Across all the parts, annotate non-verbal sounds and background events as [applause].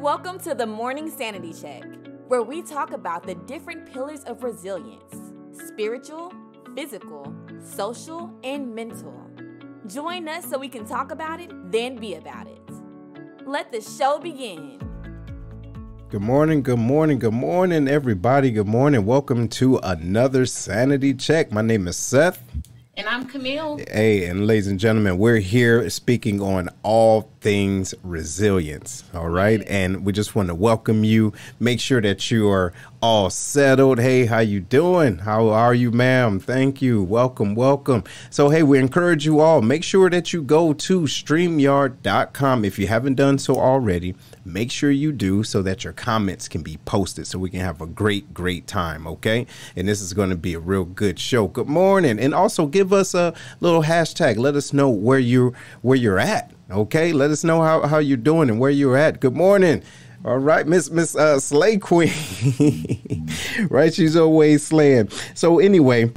Welcome to the Morning Sanity Check, where we talk about the different pillars of resilience spiritual, physical, social, and mental. Join us so we can talk about it, then be about it. Let the show begin. Good morning, good morning, good morning, everybody. Good morning. Welcome to another Sanity Check. My name is Seth. And I'm Camille. Hey, and ladies and gentlemen, we're here speaking on all things resilience. All right. And we just want to welcome you. Make sure that you are all settled. Hey, how you doing? How are you, ma'am? Thank you. Welcome, welcome. So, hey, we encourage you all. Make sure that you go to StreamYard.com if you haven't done so already. Make sure you do so that your comments can be posted so we can have a great, great time. Okay. And this is going to be a real good show. Good morning. And also give us a little hashtag. Let us know where you where you're at. Okay. Let us know how, how you're doing and where you're at. Good morning. All right, Miss Miss uh, Slay Queen, [laughs] right? She's always slaying. So anyway,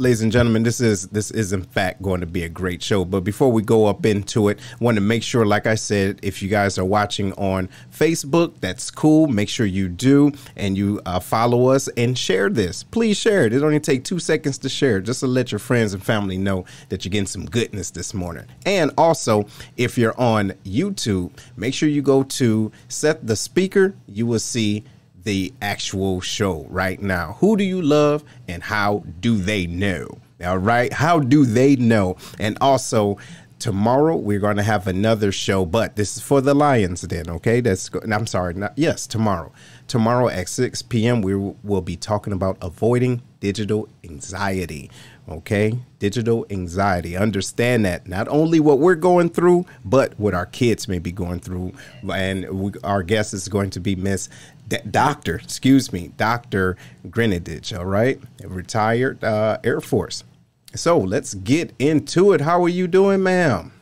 ladies and gentlemen, this is this is in fact going to be a great show. But before we go up into it, want to make sure, like I said, if you guys are watching on Facebook, that's cool. Make sure you do and you uh, follow us and share this. Please share it. It only take two seconds to share, just to let your friends and family know that you're getting some goodness this morning. And also, if you're on YouTube, make sure you go to Seth the Speaker. You will see the actual show right now. Who do you love and how do they know? All right. How do they know? And also, tomorrow we're going to have another show, but this is for the Lion's Den, okay? That's I'm sorry. Not, yes, tomorrow. Tomorrow at 6 p.m. we will be talking about avoiding digital anxiety. Okay, digital anxiety. Understand that not only what we're going through, but what our kids may be going through. And we, our guest is going to be Miss Doctor, excuse me, Doctor Grenadich. All right, retired uh, Air Force. So let's get into it. How are you doing, ma'am?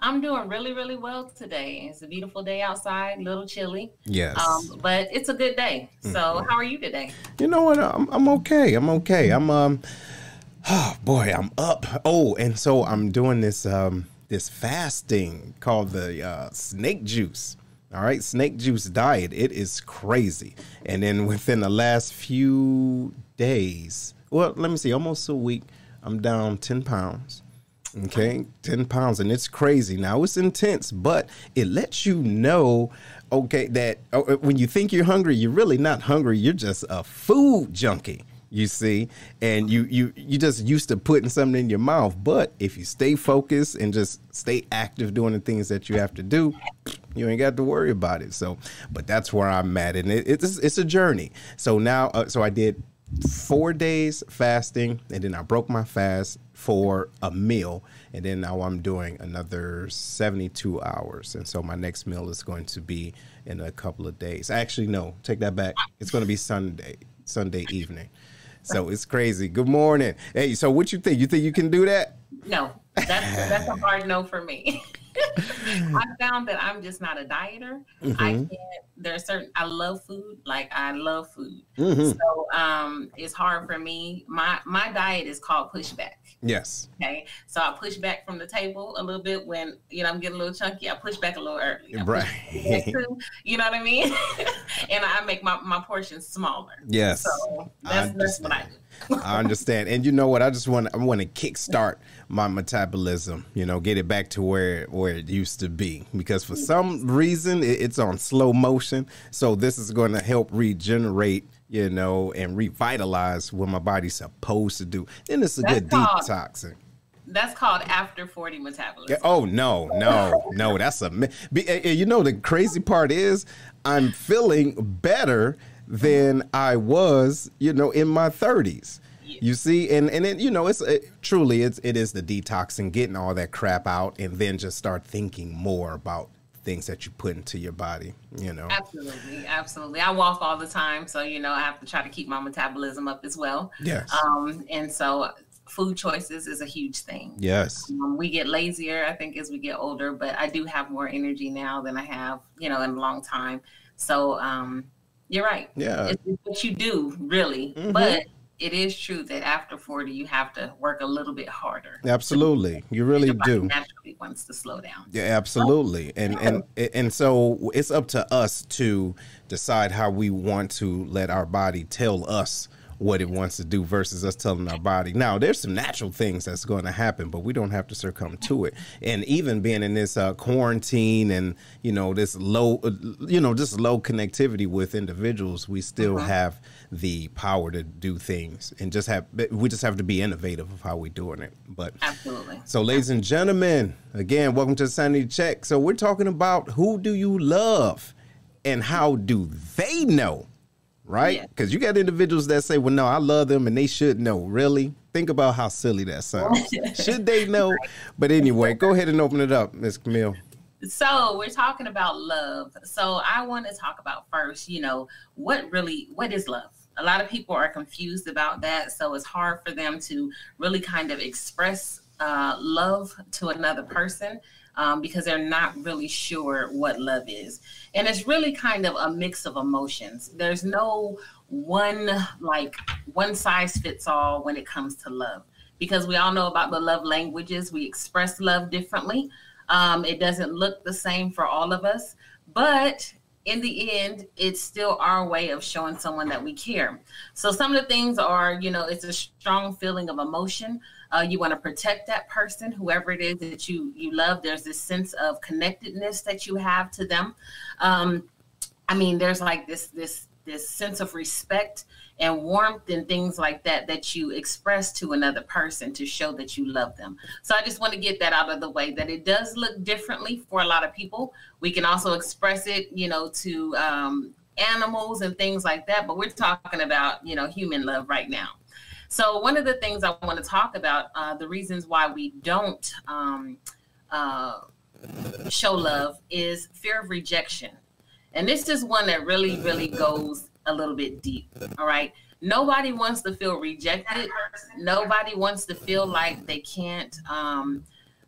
I'm doing really, really well today. It's a beautiful day outside, a little chilly. Yes. Um, but it's a good day. So, mm-hmm. how are you today? You know what? I'm, I'm okay. I'm okay. I'm um [sighs] oh boy, I'm up. Oh, and so I'm doing this um this fasting called the uh, snake juice. All right, snake juice diet. It is crazy. And then within the last few days, well, let me see, almost a week, I'm down 10 pounds. Okay, 10 pounds. And it's crazy. Now, it's intense, but it lets you know, okay, that uh, when you think you're hungry, you're really not hungry. You're just a food junkie you see and you you you just used to putting something in your mouth but if you stay focused and just stay active doing the things that you have to do you ain't got to worry about it so but that's where i'm at and it, it's it's a journey so now uh, so i did four days fasting and then i broke my fast for a meal and then now i'm doing another 72 hours and so my next meal is going to be in a couple of days actually no take that back it's going to be sunday sunday evening so it's crazy. Good morning. Hey, so what you think? You think you can do that? No, that's that's a hard no for me. [laughs] [laughs] I found that I'm just not a dieter. Mm-hmm. I can't. There's certain. I love food. Like I love food. Mm-hmm. So um, it's hard for me. My my diet is called pushback. Yes. Okay. So I push back from the table a little bit when you know I'm getting a little chunky. I push back a little early. right. you know what I mean? [laughs] and I make my my portions smaller. Yes. So that's that's what I do. I understand. And you know what? I just want I want to kickstart my metabolism, you know, get it back to where where it used to be because for some reason it, it's on slow motion. So this is going to help regenerate, you know, and revitalize what my body's supposed to do. And it's a That's good called, detoxing. That's called after 40 metabolism. Oh no, no, no, that's a you know the crazy part is I'm feeling better than I was, you know, in my 30s. You see, and and it, you know, it's it, truly it's it is the detoxing, getting all that crap out, and then just start thinking more about things that you put into your body. You know, absolutely, absolutely. I walk all the time, so you know, I have to try to keep my metabolism up as well. Yes. Um, and so food choices is a huge thing. Yes. Um, we get lazier, I think, as we get older, but I do have more energy now than I have, you know, in a long time. So, um, you're right. Yeah. It's, it's what you do, really. Mm-hmm. But it is true that after 40 you have to work a little bit harder absolutely you really do naturally wants to slow down yeah absolutely and and and so it's up to us to decide how we want to let our body tell us what it wants to do versus us telling our body. Now, there's some natural things that's going to happen, but we don't have to succumb to it. And even being in this uh, quarantine and you know this low, uh, you know, this low connectivity with individuals, we still uh-huh. have the power to do things and just have we just have to be innovative of how we're doing it. But absolutely. So, ladies and gentlemen, again, welcome to Sanity Check. So, we're talking about who do you love and how do they know right? Because yeah. you got individuals that say, "Well, no, I love them, and they should know." Really, think about how silly that sounds. should they know? [laughs] Right. But anyway, go ahead and open it up, Miss Camille. So we're talking about love. So I want to talk about first, you know, what really what is love? A lot of people are confused about that, so it's hard for them to really kind of express uh, love to another person um, because they're not really sure what love is. And it's really kind of a mix of emotions. There's no one, like, one size fits all when it comes to love because we all know about the love languages. We express love differently. Um, it doesn't look the same for all of us, but in the end, it's still our way of showing someone that we care. So some of the things are, you know, it's a strong feeling of emotion. Uh, you want to protect that person, whoever it is that you you love. There's this sense of connectedness that you have to them. Um, I mean, there's like this this this sense of respect and warmth and things like that that you express to another person to show that you love them. So I just want to get that out of the way that it does look differently for a lot of people. We can also express it, you know, to um, animals and things like that, but we're talking about, you know, human love right now. So one of the things I want to talk about, uh, the reasons why we don't um, uh, show love is fear of rejection. And this is one that really, really goes a little bit deep. All right. Nobody wants to feel rejected. Nobody wants to feel like they can't, um,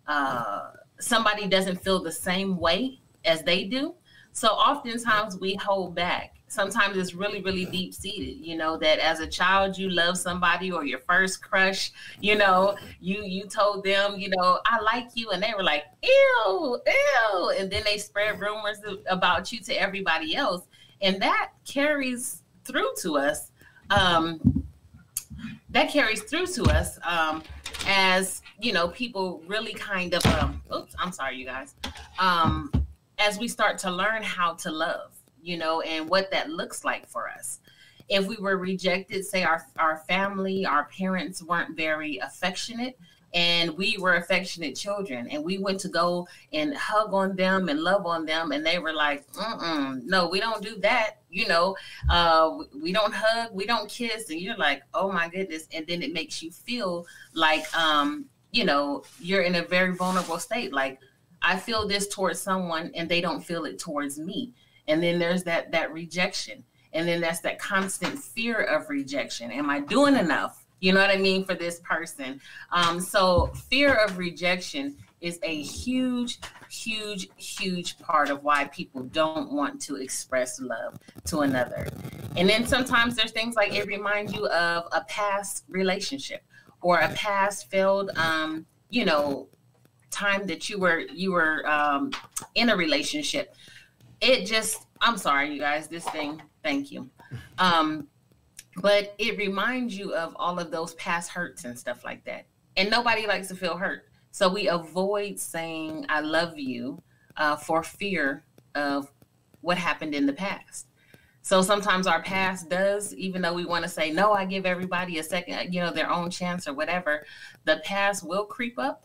uh, somebody doesn't feel the same way as they do. So oftentimes we hold back sometimes it's really really deep seated you know that as a child you love somebody or your first crush you know you you told them you know i like you and they were like ew ew and then they spread rumors about you to everybody else and that carries through to us um that carries through to us um as you know people really kind of um oops i'm sorry you guys um as we start to learn how to love you know, and what that looks like for us. If we were rejected, say our, our family, our parents weren't very affectionate, and we were affectionate children and we went to go and hug on them and love on them and they were like Mm-mm, no we don't do that you know? Uh, we don't hug we don't kiss and you're like oh my goodness and then it makes you feel like um, you know you're in a very vulnerable state. Like i feel this towards someone and they don't feel it towards me and then there's that that rejection. And then that's that constant fear of rejection. Am i doing enough? You know what i mean for this person. Um, so fear of rejection is a huge huge huge part of why people don't want to express love to another. And then sometimes there's things like it reminds you of a past relationship or a past failed um, you know time that you were you were um, in a relationship. It just i'm sorry you guys this thing thank you. Um but it reminds you of all of those past hurts and stuff like that. And nobody likes to feel hurt. So we avoid saying i love you uh, for fear of what happened in the past. So sometimes our past does even though we want to say no i give everybody a second you know their own chance or whatever the past will creep up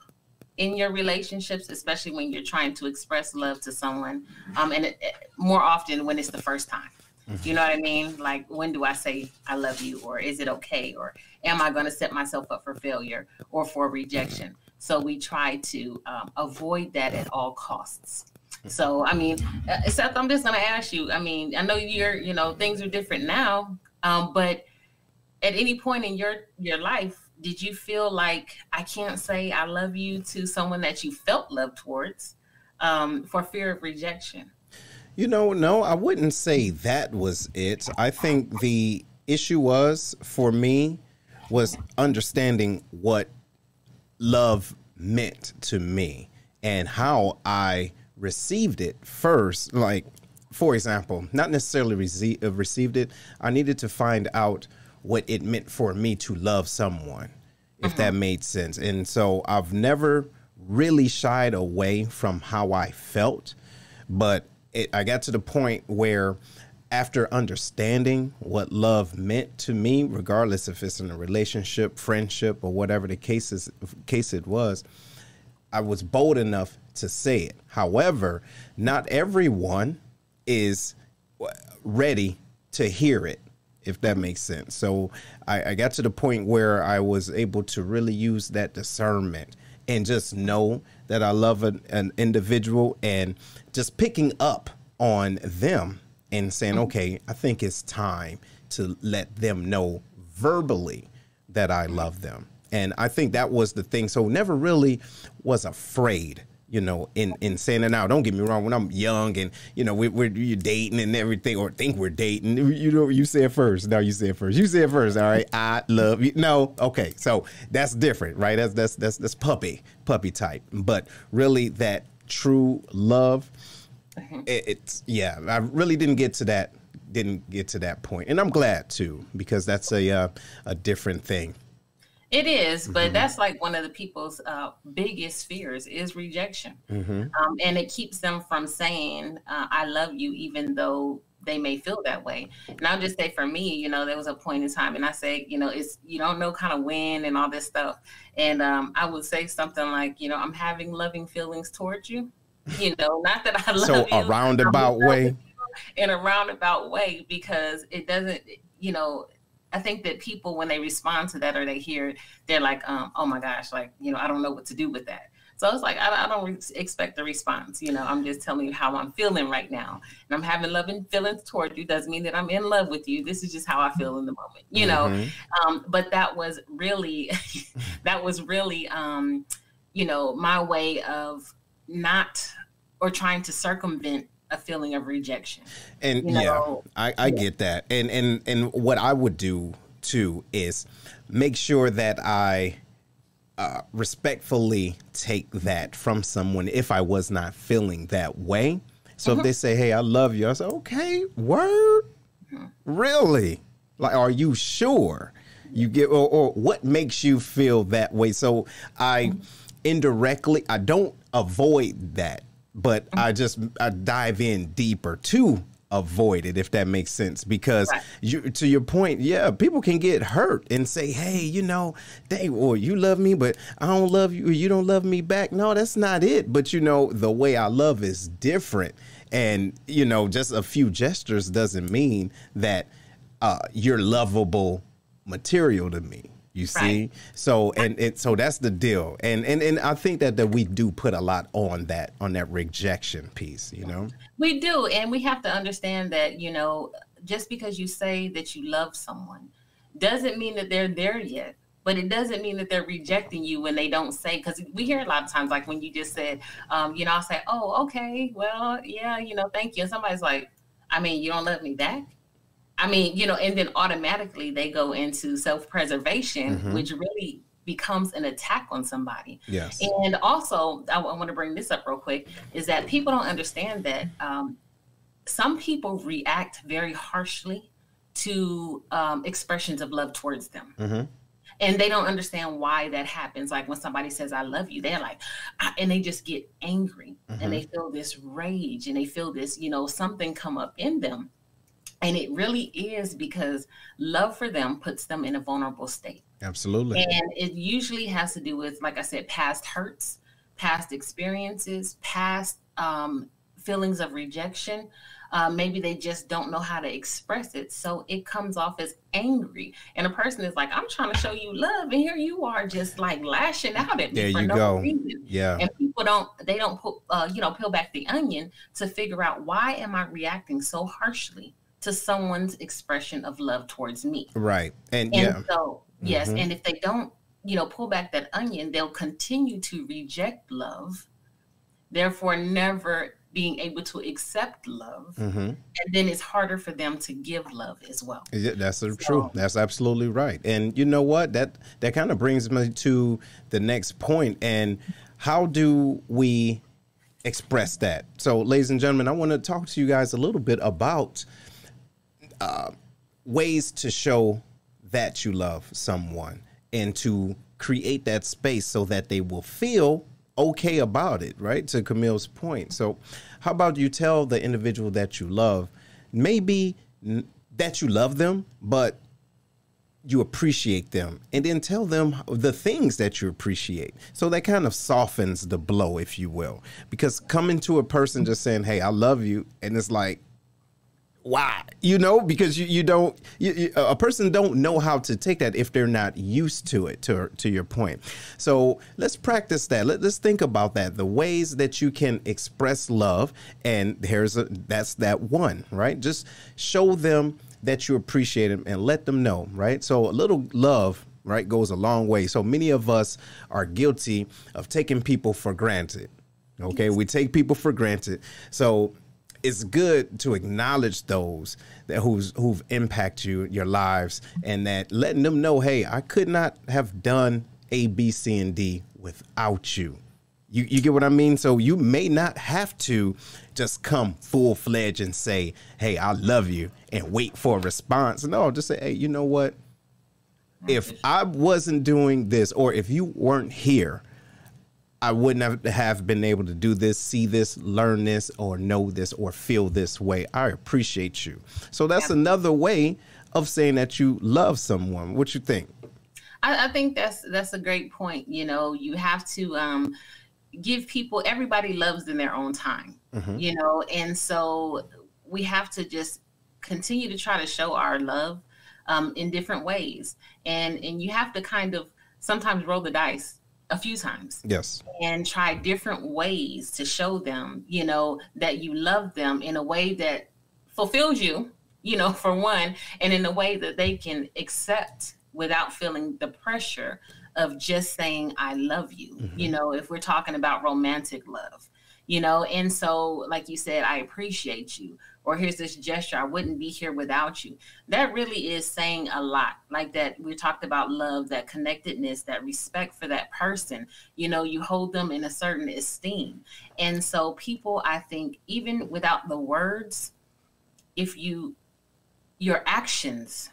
in your relationships, especially when you're trying to express love to someone, um, and it, it, more often when it's the first time. Mm-hmm. You know what I mean? Like, when do I say I love you, or is it okay, or am I going to set myself up for failure or for rejection? So we try to um, avoid that at all costs. So, I mean, uh, Seth, I'm just going to ask you. I mean, I know you're, you know, things are different now, um, but at any point in your your life, did you feel like I can't say I love you to someone that you felt love towards um, for fear of rejection? You know, no, I wouldn't say that was it. I think the issue was for me was understanding what love meant to me and how I received it first. Like, for example, not necessarily uh, received it, I needed to find out what it meant for me to love someone, if uh-huh. that made sense. And so I've never really shied away from how I felt, but it, I got to the point where after understanding what love meant to me, regardless if it's in a relationship, friendship, or whatever the case is, case it was, I was bold enough to say it. However, not everyone is ready to hear it, if that makes sense. So I, I got to the point where I was able to really use that discernment and just know that I love an, an individual and just picking up on them and saying, mm-hmm. okay, I think it's time to let them know verbally that I love them. And I think that was the thing. So never really was afraid you know, in in saying it now. Don't get me wrong. When I'm young and you know we, we're you dating and everything, or think we're dating, you know, you say it first. No, you say it first. You say it first. All right. I love you. No. Okay. So that's different, right? That's that's that's that's puppy puppy type. But really, that true love, mm-hmm. it, it's yeah. I really didn't get to that. Didn't get to that point, and I'm glad too because that's a uh, a different thing. It is, but mm-hmm. that's like one of the people's uh, biggest fears is rejection, mm-hmm. um, and it keeps them from saying uh, "I love you," even though they may feel that way. And I'll just say, for me, you know, there was a point in time, and I say, you know, it's you don't know kind of when and all this stuff, and um, I would say something like, you know, I'm having loving feelings towards you, you know, not that I [laughs] love so you, a roundabout way, in a roundabout way, because it doesn't, you know I think that people, when they respond to that or they hear it, they're like, um, oh my gosh, like, you know, I don't know what to do with that. So it's like, I, I don't re- expect a response. You know, I'm just telling you how I'm feeling right now. And I'm having loving feelings toward you. Doesn't mean that I'm in love with you. This is just how I feel in the moment, you mm-hmm. know? Um, but that was really, [laughs] that was really, um, you know, my way of not or trying to circumvent a feeling of rejection. And you know? yeah, I, I yeah. get that. And and and what I would do too is make sure that I uh, respectfully take that from someone if I was not feeling that way. So mm-hmm. if they say, "Hey, I love you," I say, "Okay, word, mm-hmm. really? Like, are you sure?" You get or, or, what makes you feel that way? So I mm-hmm. indirectly, I don't avoid that but I just I dive in deeper to avoid it if that makes sense because right. you to your point yeah people can get hurt and say hey you know they or you love me but i don't love you or you don't love me back. No that's not it. But you know the way i love is different. And you know just a few gestures doesn't mean that uh, you're lovable material to me you see, right. so and, and so that's the deal, and and and I think that that we do put a lot on that on that rejection piece. You know, we do, and we have to understand that you know just because you say that you love someone doesn't mean that they're there yet but it doesn't mean that they're rejecting you when they don't say because we hear a lot of times like when you just said um, you know i'll say oh okay well yeah you know thank you and somebody's like i mean you don't love me back I mean, you know, and then automatically they go into self preservation, mm-hmm. which really becomes an attack on somebody. Yes. And also, I, I want to bring this up real quick is that people don't understand that um, some people react very harshly to um, expressions of love towards them. Mm-hmm. And they don't understand why that happens. Like when somebody says, I love you, they're like, and they just get angry mm-hmm. and they feel this rage and they feel this, you know, something come up in them and it really is because love for them puts them in a vulnerable state. Absolutely. And it usually has to do with, like I said, past hurts, past experiences, past um, feelings of rejection. Uh, maybe they just don't know how to express it. So it comes off as angry. And a person is like, I'm trying to show you love. And here you are just like lashing out at me there for you no go. reason. Yeah. And people don't, they don't put, uh, you know, peel back the onion to figure out why am I reacting so harshly to someone's expression of love towards me. Right. And, and yeah. so, yes. Mm-hmm. And if they don't, you know, pull back that onion, they'll continue to reject love, therefore, never being able to accept love, mm-hmm. and then it's harder for them to give love as well. Yeah, that's so, true. That's absolutely right. And you know what? That that kind of brings me to the next point. And how do we express that? So, ladies and gentlemen, I want to talk to you guys a little bit about uh, ways to show that you love someone and to create that space so that they will feel okay about it, right? To Camille's point. So, how about you tell the individual that you love, maybe n- that you love them, but you appreciate them, and then tell them the things that you appreciate. So that kind of softens the blow, if you will. Because coming to a person just saying, Hey, I love you, and it's like, why? You know because you, you don't you, you, a person don't know how to take that if they're not used to it to to your point. So let's practice that. Let, us think about that. The ways that you can express love and here's a that's that one right? Just show them that you appreciate them and let them know right? So a little love right goes a long way. So many of us are guilty of taking people for granted okay? We take people for granted. So it's good to acknowledge those that who's who've impacted you your lives and that letting them know hey i could not have done a b c and d without you you, you get what I mean? So you may not have to just come full fledged and say, Hey, I love you and wait for a response. No, just say, Hey, you know what? If I wasn't doing this or if you weren't here, I wouldn't have, have been able to do this, see this, learn this, or know this, or feel this way. I appreciate you. So that's yeah. another way of saying that you love someone. What you think? I, I, think that's that's a great point. You know, you have to um, give people. Everybody loves in their own time. Mm-hmm. You know, and so we have to just continue to try to show our love um, in different ways, and and you have to kind of sometimes roll the dice a few times. Yes. And try different ways to show them, you know, that you love them in a way that fulfills you, you know, [laughs] for one, and in a way that they can accept without feeling the pressure of just saying, I love you. Mm-hmm. You know, if we're talking about romantic love, you know, and so, like you said, I appreciate you or here's this gesture i wouldn't be here without you. That really is saying a lot like that we talked about love that connectedness that respect for that person. You know you hold them in a certain esteem. And so people i think even without the words if you your actions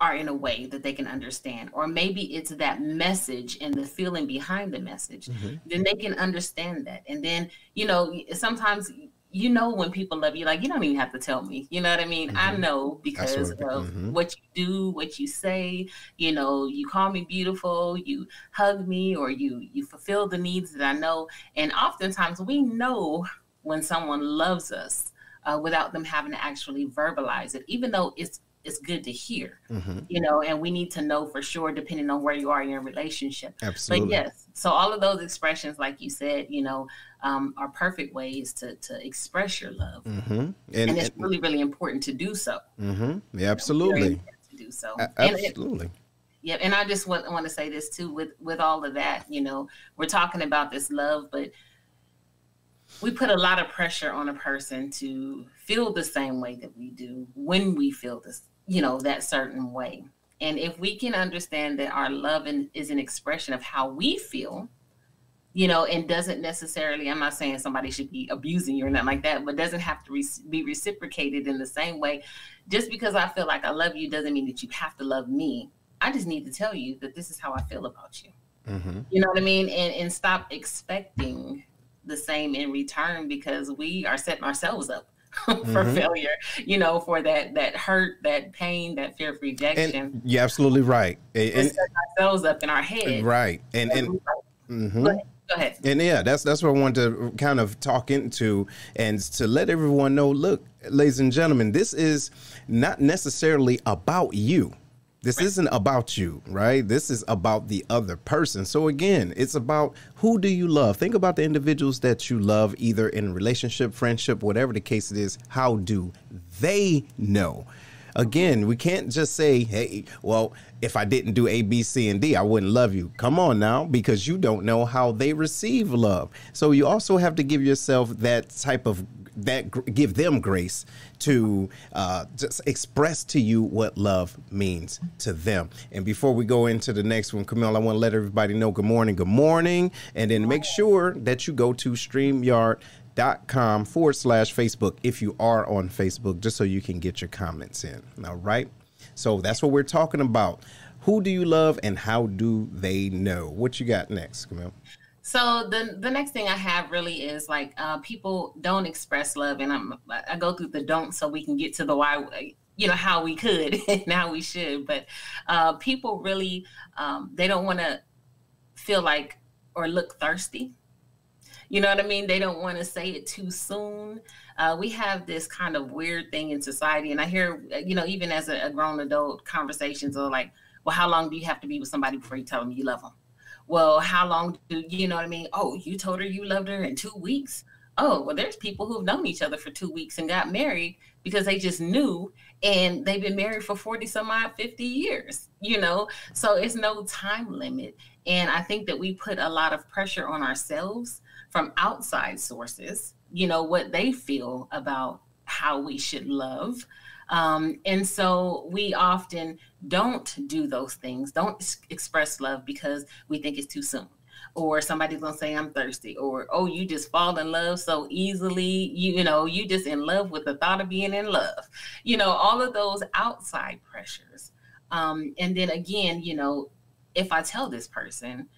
are in a way that they can understand or maybe it's that message and the feeling behind the message mm-hmm. then they can understand that. And then you know sometimes you know when people love you like you don't even have to tell me you know what i mean mm-hmm. i know because of mm-hmm. what you do what you say you know you call me beautiful you hug me or you you fulfill the needs that i know and oftentimes we know when someone loves us uh, without them having to actually verbalize it even though it's it's good to hear, mm-hmm. you know, and we need to know for sure, depending on where you are in your relationship. Absolutely. But yes, so all of those expressions, like you said, you know, um, are perfect ways to to express your love, mm-hmm. and, and, it's really really important to do so. Mm-hmm. Yeah, absolutely. To do so. A- absolutely. It, yeah, and I just want, want to say this too with with all of that, you know, we're talking about this love, but we put a lot of pressure on a person to feel the same way that we do when we feel this you know, that certain way. And if we can understand that our love is an expression of how we feel, you know, and doesn't necessarily, I'm not saying somebody should be abusing you or nothing like that, but doesn't have to re- be reciprocated in the same way. Just because I feel like I love you doesn't mean that you have to love me. I just need to tell you that this is how I feel about you. Mm-hmm. You know what I mean? And, and stop expecting the same in return because we are setting ourselves up [laughs] for mm-hmm. failure, you know, for that that hurt, that pain, that fear of rejection. And you're absolutely right. And, and set ourselves up in our head. Right. And and mm-hmm. go, ahead, go ahead. And yeah, that's that's what I wanted to kind of talk into and to let everyone know, look, ladies and gentlemen, this is not necessarily about you. This right. isn't about you, right? This is about the other person. So again, it's about who do you love? Think about the individuals that you love, either in relationship, friendship, whatever the case it is. How do they know? Again, we can't just say, hey, well, if I didn't do A, B, C, and D, I wouldn't love you. Come on now, because you don't know how they receive love. So you also have to give yourself that type of that give them grace to uh, just express to you what love means to them. And before we go into the next one, Camille, I want to let everybody know good morning, good morning, and then make sure that you go to StreamYard.com forward slash Facebook if you are on Facebook, just so you can get your comments in. All right. So that's what we're talking about. Who do you love and how do they know? What you got next, Camille? So the the next thing I have really is like uh, people don't express love, and I'm I go through the don't so we can get to the why. You know how we could [laughs] and how we should, but uh, people really um, they don't want to feel like or look thirsty. You know what I mean? They don't want to say it too soon. Uh, we have this kind of weird thing in society, and I hear, you know, even as a, a grown adult, conversations are like, "Well, how long do you have to be with somebody before you tell them you love them?" well, how long do you know what I mean? Oh, you told her you loved her in two weeks. Oh, well, there's people who've known each other for two weeks and got married because they just knew and they've been married for 40 some odd 50 years, you know? So it's no time limit. And I think that we put a lot of pressure on ourselves from outside sources, you know, what they feel about how we should love. Um, and so we often don't do those things, don't express love because we think it's too soon. Or somebody's gonna say I'm thirsty, or oh, you just fall in love so easily. You, you know, you just in love with the thought of being in love. You know, all of those outside pressures. Um, and then again, you know, if I tell this person,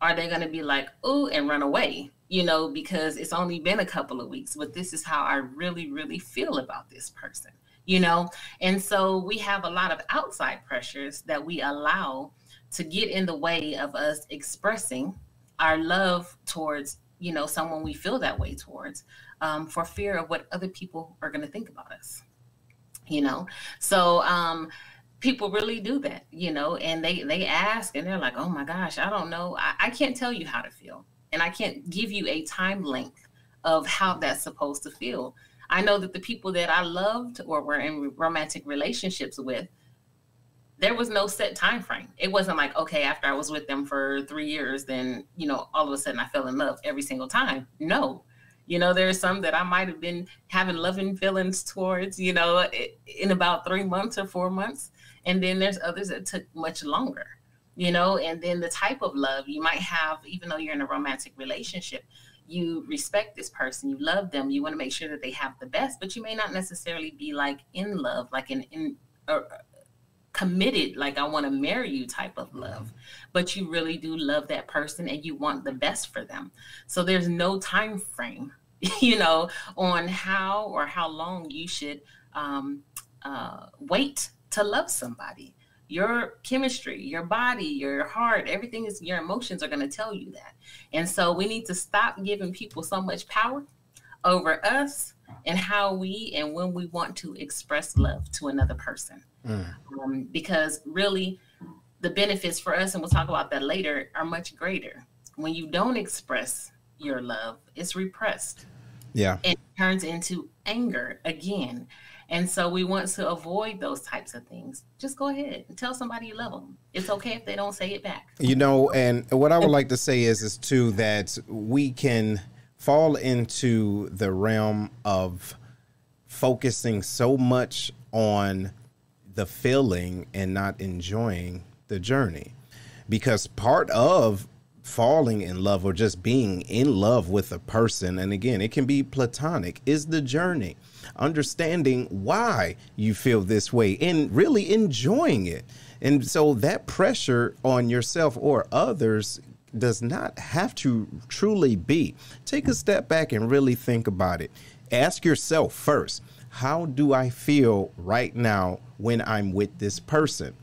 are they gonna be like, oh, and run away? You know, because it's only been a couple of weeks, but this is how I really, really feel about this person you know? And so we have a lot of outside pressures that we allow to get in the way of us expressing our love towards, you know, someone we feel that way towards um, for fear of what other people are going to think about us, you know? So, um, people really do that, you know, and they they ask and they're like, "Oh my gosh, I don't know. I, I, can't tell you how to feel, and I can't give you a time length of how that's supposed to feel I know that the people that I loved or were in romantic relationships with, there was no set time frame. It wasn't like, okay, after I was with them for three years, then, you know, all of a sudden I fell in love every single time. No. You know, there's some that I might have been having loving feelings towards, you know, in about three months or four months. And then there's others that took much longer, you know, and then the type of love you might have, even though you're in a romantic relationship, you respect this person, you love them, you want to make sure that they have the best, but you may not necessarily be like in love, like in in uh, committed, like I want to marry you type of love, but you really do love that person and you want the best for them. So there's no time frame, [laughs] you know, on how or how long you should um, uh, wait to love somebody your chemistry, your body, your heart, everything is your emotions are going to tell you that. And so we need to stop giving people so much power over us and how we and when we want to express love to another person. Mm. Um, because really, the benefits for us, and we'll talk about that later, are much greater. When you don't express your love, it's repressed. Yeah. It turns into anger again. And so we want to avoid those types of things. Just go ahead and tell somebody you love them. It's okay if they don't say it back. You know, and what I would like to say is is too that we can fall into the realm of focusing so much on the feeling and not enjoying the journey. Because part of falling in love or just being in love with a person, and again, it can be platonic, is the journey understanding why you feel this way and really enjoying it. And so that pressure on yourself or others does not have to truly be. Take a step back and really think about it. Ask yourself first, how do I feel right now when I'm with this person?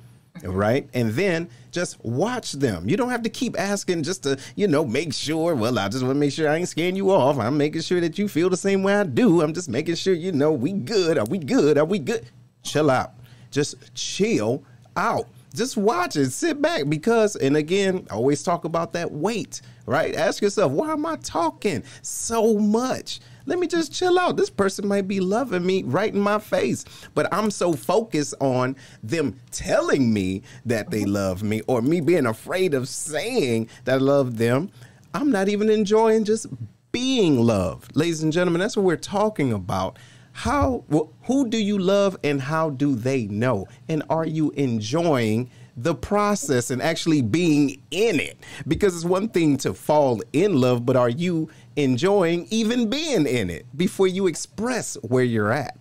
Right? And then just watch them. You don't have to keep asking just to, you know, make sure. Well, I just want to make sure I ain't scaring you off. I'm making sure that you feel the same way I do. I'm just making sure you know we good. Are we good? Are we good? Chill out. Just chill out. Just watch it. Sit back because, and again, I always talk about that wait, right? Ask yourself, why am I talking so much? Let me just chill out. This person might be loving me right in my face, but I'm so focused on them telling me that they mm-hmm. love me or me being afraid of saying that I love them. I'm not even enjoying just being loved. Ladies and gentlemen, that's what we're talking about. How who do you love and how do they know? And are you enjoying the process and actually being in it. Because it's one thing to fall in love, but are you enjoying even being in it before you express where you're at?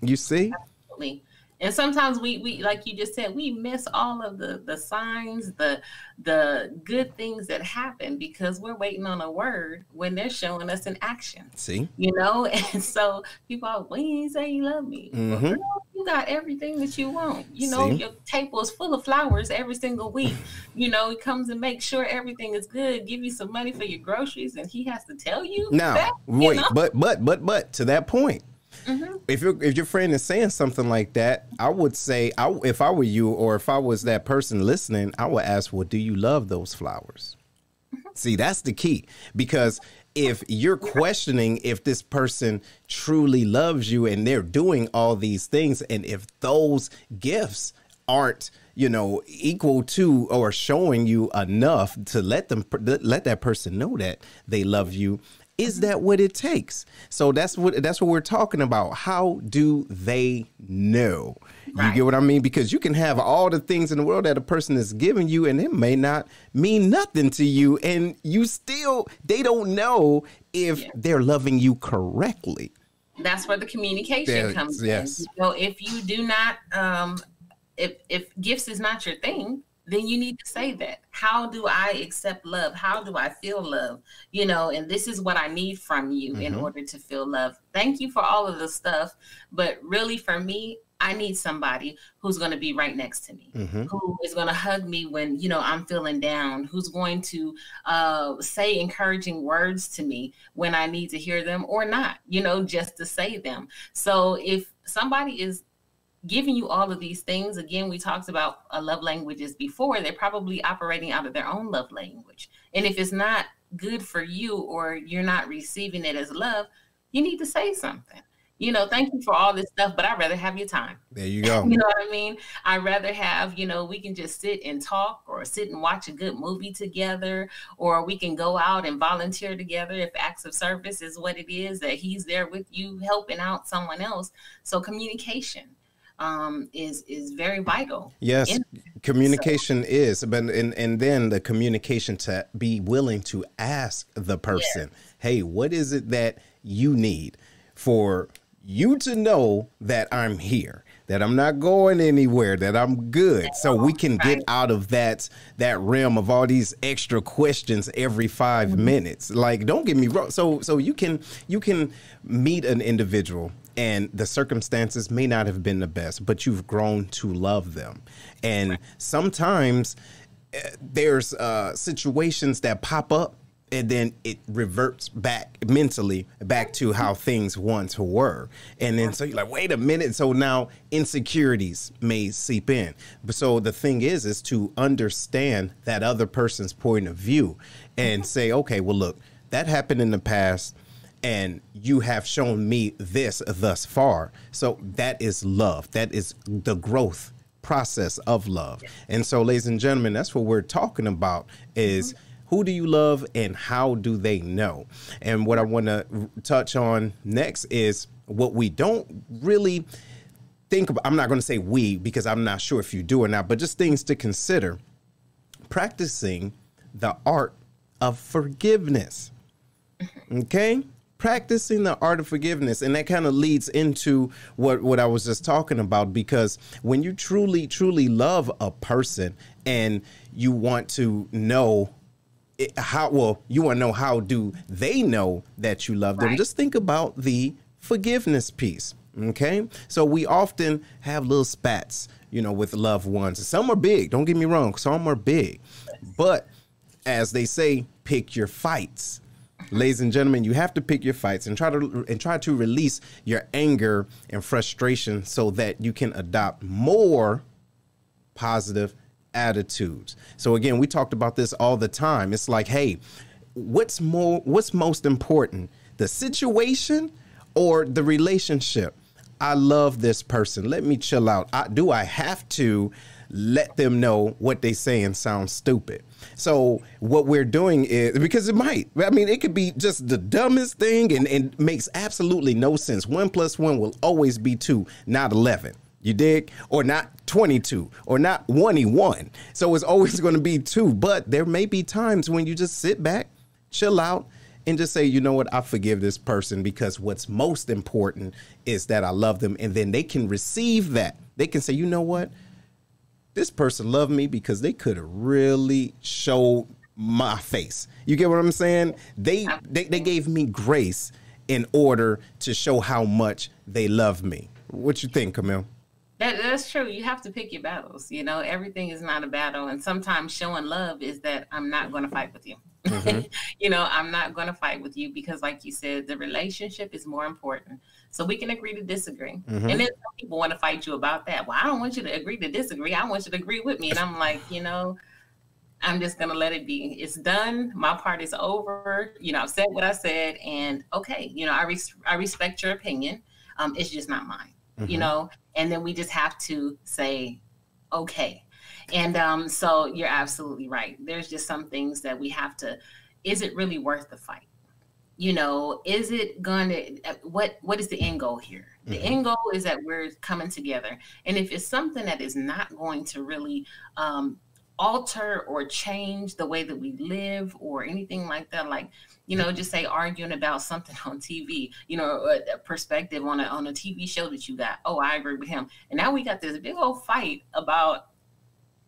You see? Absolutely and sometimes we we like you just said we miss all of the the signs the the good things that happen because we're waiting on a word when they're showing us an action see you know [laughs] and so people are when you say you love me mm-hmm. well, you got everything that you want you know see? your table is full of flowers every single week you know he comes and makes sure everything is good give you some money for your groceries and he has to tell you now that, wait know? but but but but to that point Mm-hmm. If your if your friend is saying something like that, I would say, I, if I were you, or if I was that person listening, I would ask, "Well, do you love those flowers?" Mm-hmm. See, that's the key because if you're questioning if this person truly loves you and they're doing all these things, and if those gifts aren't you know equal to or showing you enough to let them let that person know that they love you is that what it takes? So that's what that's what we're talking about. How do they know? Right. You get what I mean? Because you can have all the things in the world that a person is giving you, and it may not mean nothing to you, and you still they don't know if yeah. they're loving you correctly. That's where the communication there, comes yes. in. So if you do not, um, if if gifts is not your thing, then you need to say that. How do I accept love? How do I feel love? You know, and this is what I need from you mm-hmm. in order to feel love. Thank you for all of the stuff. But really, for me, I need somebody who's going to be right next to me, mm-hmm. who is going to hug me when, you know, I'm feeling down, who's going to uh, say encouraging words to me when I need to hear them or not, you know, just to say them. So if somebody is giving you all of these things. Again we talked about uh, love languages before. They're probably operating out of their own love language. And if it's not good for you or you're not receiving it as love you need to say something. You know thank you for all this stuff but i'd rather have your time. There you go. [laughs] You know what i mean? I'd rather have you know we can just sit and talk or sit and watch a good movie together or we can go out and volunteer together if acts of service is what it is that he's there with you helping out someone else. So communication um, is is very vital. Yes, in- communication so. is, but and and then the communication to be willing to ask the person, yes. hey, what is it that you need for you to know that I'm here? that I'm not going anywhere, that I'm good. So we can get out of that that realm of all these extra questions every 5 mm-hmm. minutes. Like don't get me wrong. So so you can you can meet an individual and the circumstances may not have been the best, but you've grown to love them. And sometimes uh, there's uh, situations that pop up and then it reverts back mentally back to how things once were. And then so you're like, wait a minute. So now insecurities may seep in. But so the thing is, is to understand that other person's point of view and say, okay, well, look, that happened in the past and you have shown me this thus far. So that is love. That is the growth process of love. And so, ladies and gentlemen, that's what we're talking about is mm-hmm. who do you love and how do they know? And what I want to touch on next is what we don't really think about. I'm not going to say we because I'm not sure if you do or not, but just things to consider. Practicing the art of forgiveness. Mm-hmm. Okay? Practicing the art of forgiveness and that kind of leads into what what I was just talking about because when you truly truly love a person and you want to know it, how well you want to know how do they know that you love them right. just think about the forgiveness piece okay? So we often have little spats you know with loved ones. Some are big don't get me wrong some are big. But as they say pick your fights ladies and gentlemen, you have to pick your fights and try to and try to release your anger and frustration so that you can adopt more positive attitudes. So again, we talked about this all the time. It's like, hey, what's more what's most important the situation or the relationship. I love this person. Let me chill out. I, do I have to let them know what they saying sounds stupid? So what we're doing is because it might. I mean, it could be just the dumbest thing and, and makes absolutely no sense. One plus one will always be two, not eleven. You dig? Or not 22 or not 21. So it's always [laughs] going to be two. But there may be times when you just sit back, chill out, and just say, you know what, I forgive this person because what's most important is that I love them. And then they can receive that. They can say, you know what, this person loved me because they could have really showed my face. You get what I'm saying? They, they they gave me grace in order to show how much they love me. What you think, Camille? That, that's true. You have to pick your battles. You know, everything is not a battle, and sometimes showing love is that I'm not going to fight with you. Mm-hmm. [laughs] you know, I'm not going to fight with you because, like you said, the relationship is more important. So we can agree to disagree. Mm-hmm. And then some people want to fight you about that. Well, I don't want you to agree to disagree. I want you to agree with me. And I'm like, you know, I'm just gonna let it be. It's done. My part is over. You know, I've said what I said, and okay. You know, I res- I respect your opinion. Um, it's just not mine. Mm-hmm. You know, and then we just have to say, okay. And um, so you're absolutely right. There's just some things that we have to. Is it really worth the fight? You know is it going to what what is the end goal here? The mm-hmm. end goal is that we're coming together. And if it's something that is not going to really um, alter or change the way that we live or anything like that like you know just say arguing about something [laughs] on tv you know a, perspective on a, on a tv show that you got. Oh i agree with him. And now we got this big old fight about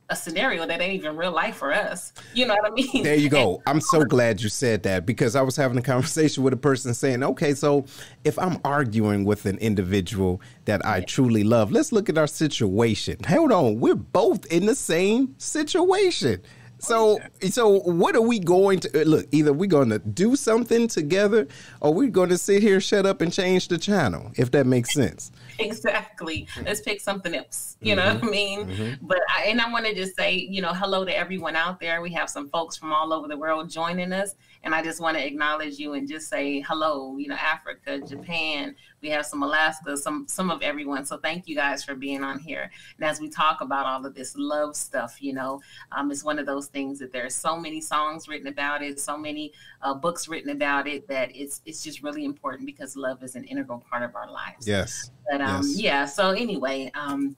a scenario that ain't even real life for us. You know what I mean? There you go. [laughs] I'm so glad you said that because I was having a conversation with a person saying, okay, so if I'm arguing with an individual that I truly love, let's look at our situation. Hold on, we're both in the same situation. So, oh, so what are we going to look? Either we're going to do something together, or we're going to sit here, shut up, and change the channel. If that makes sense. [laughs] Exactly. Let's pick something else. You mm-hmm. know what I mean? Mm-hmm. But I, and I want to just say, you know, hello to everyone out there. We have some folks from all over the world joining us, and I just want to acknowledge you and just say hello. You know, Africa, Japan. We have some Alaska, some some of everyone. So thank you guys for being on here. And as we talk about all of this love stuff, you know, um, it's one of those things that there's so many songs written about it, so many uh, books written about it that it's it's just really important because love is an integral part of our lives. Yes. But um, yes. yeah. So anyway, um,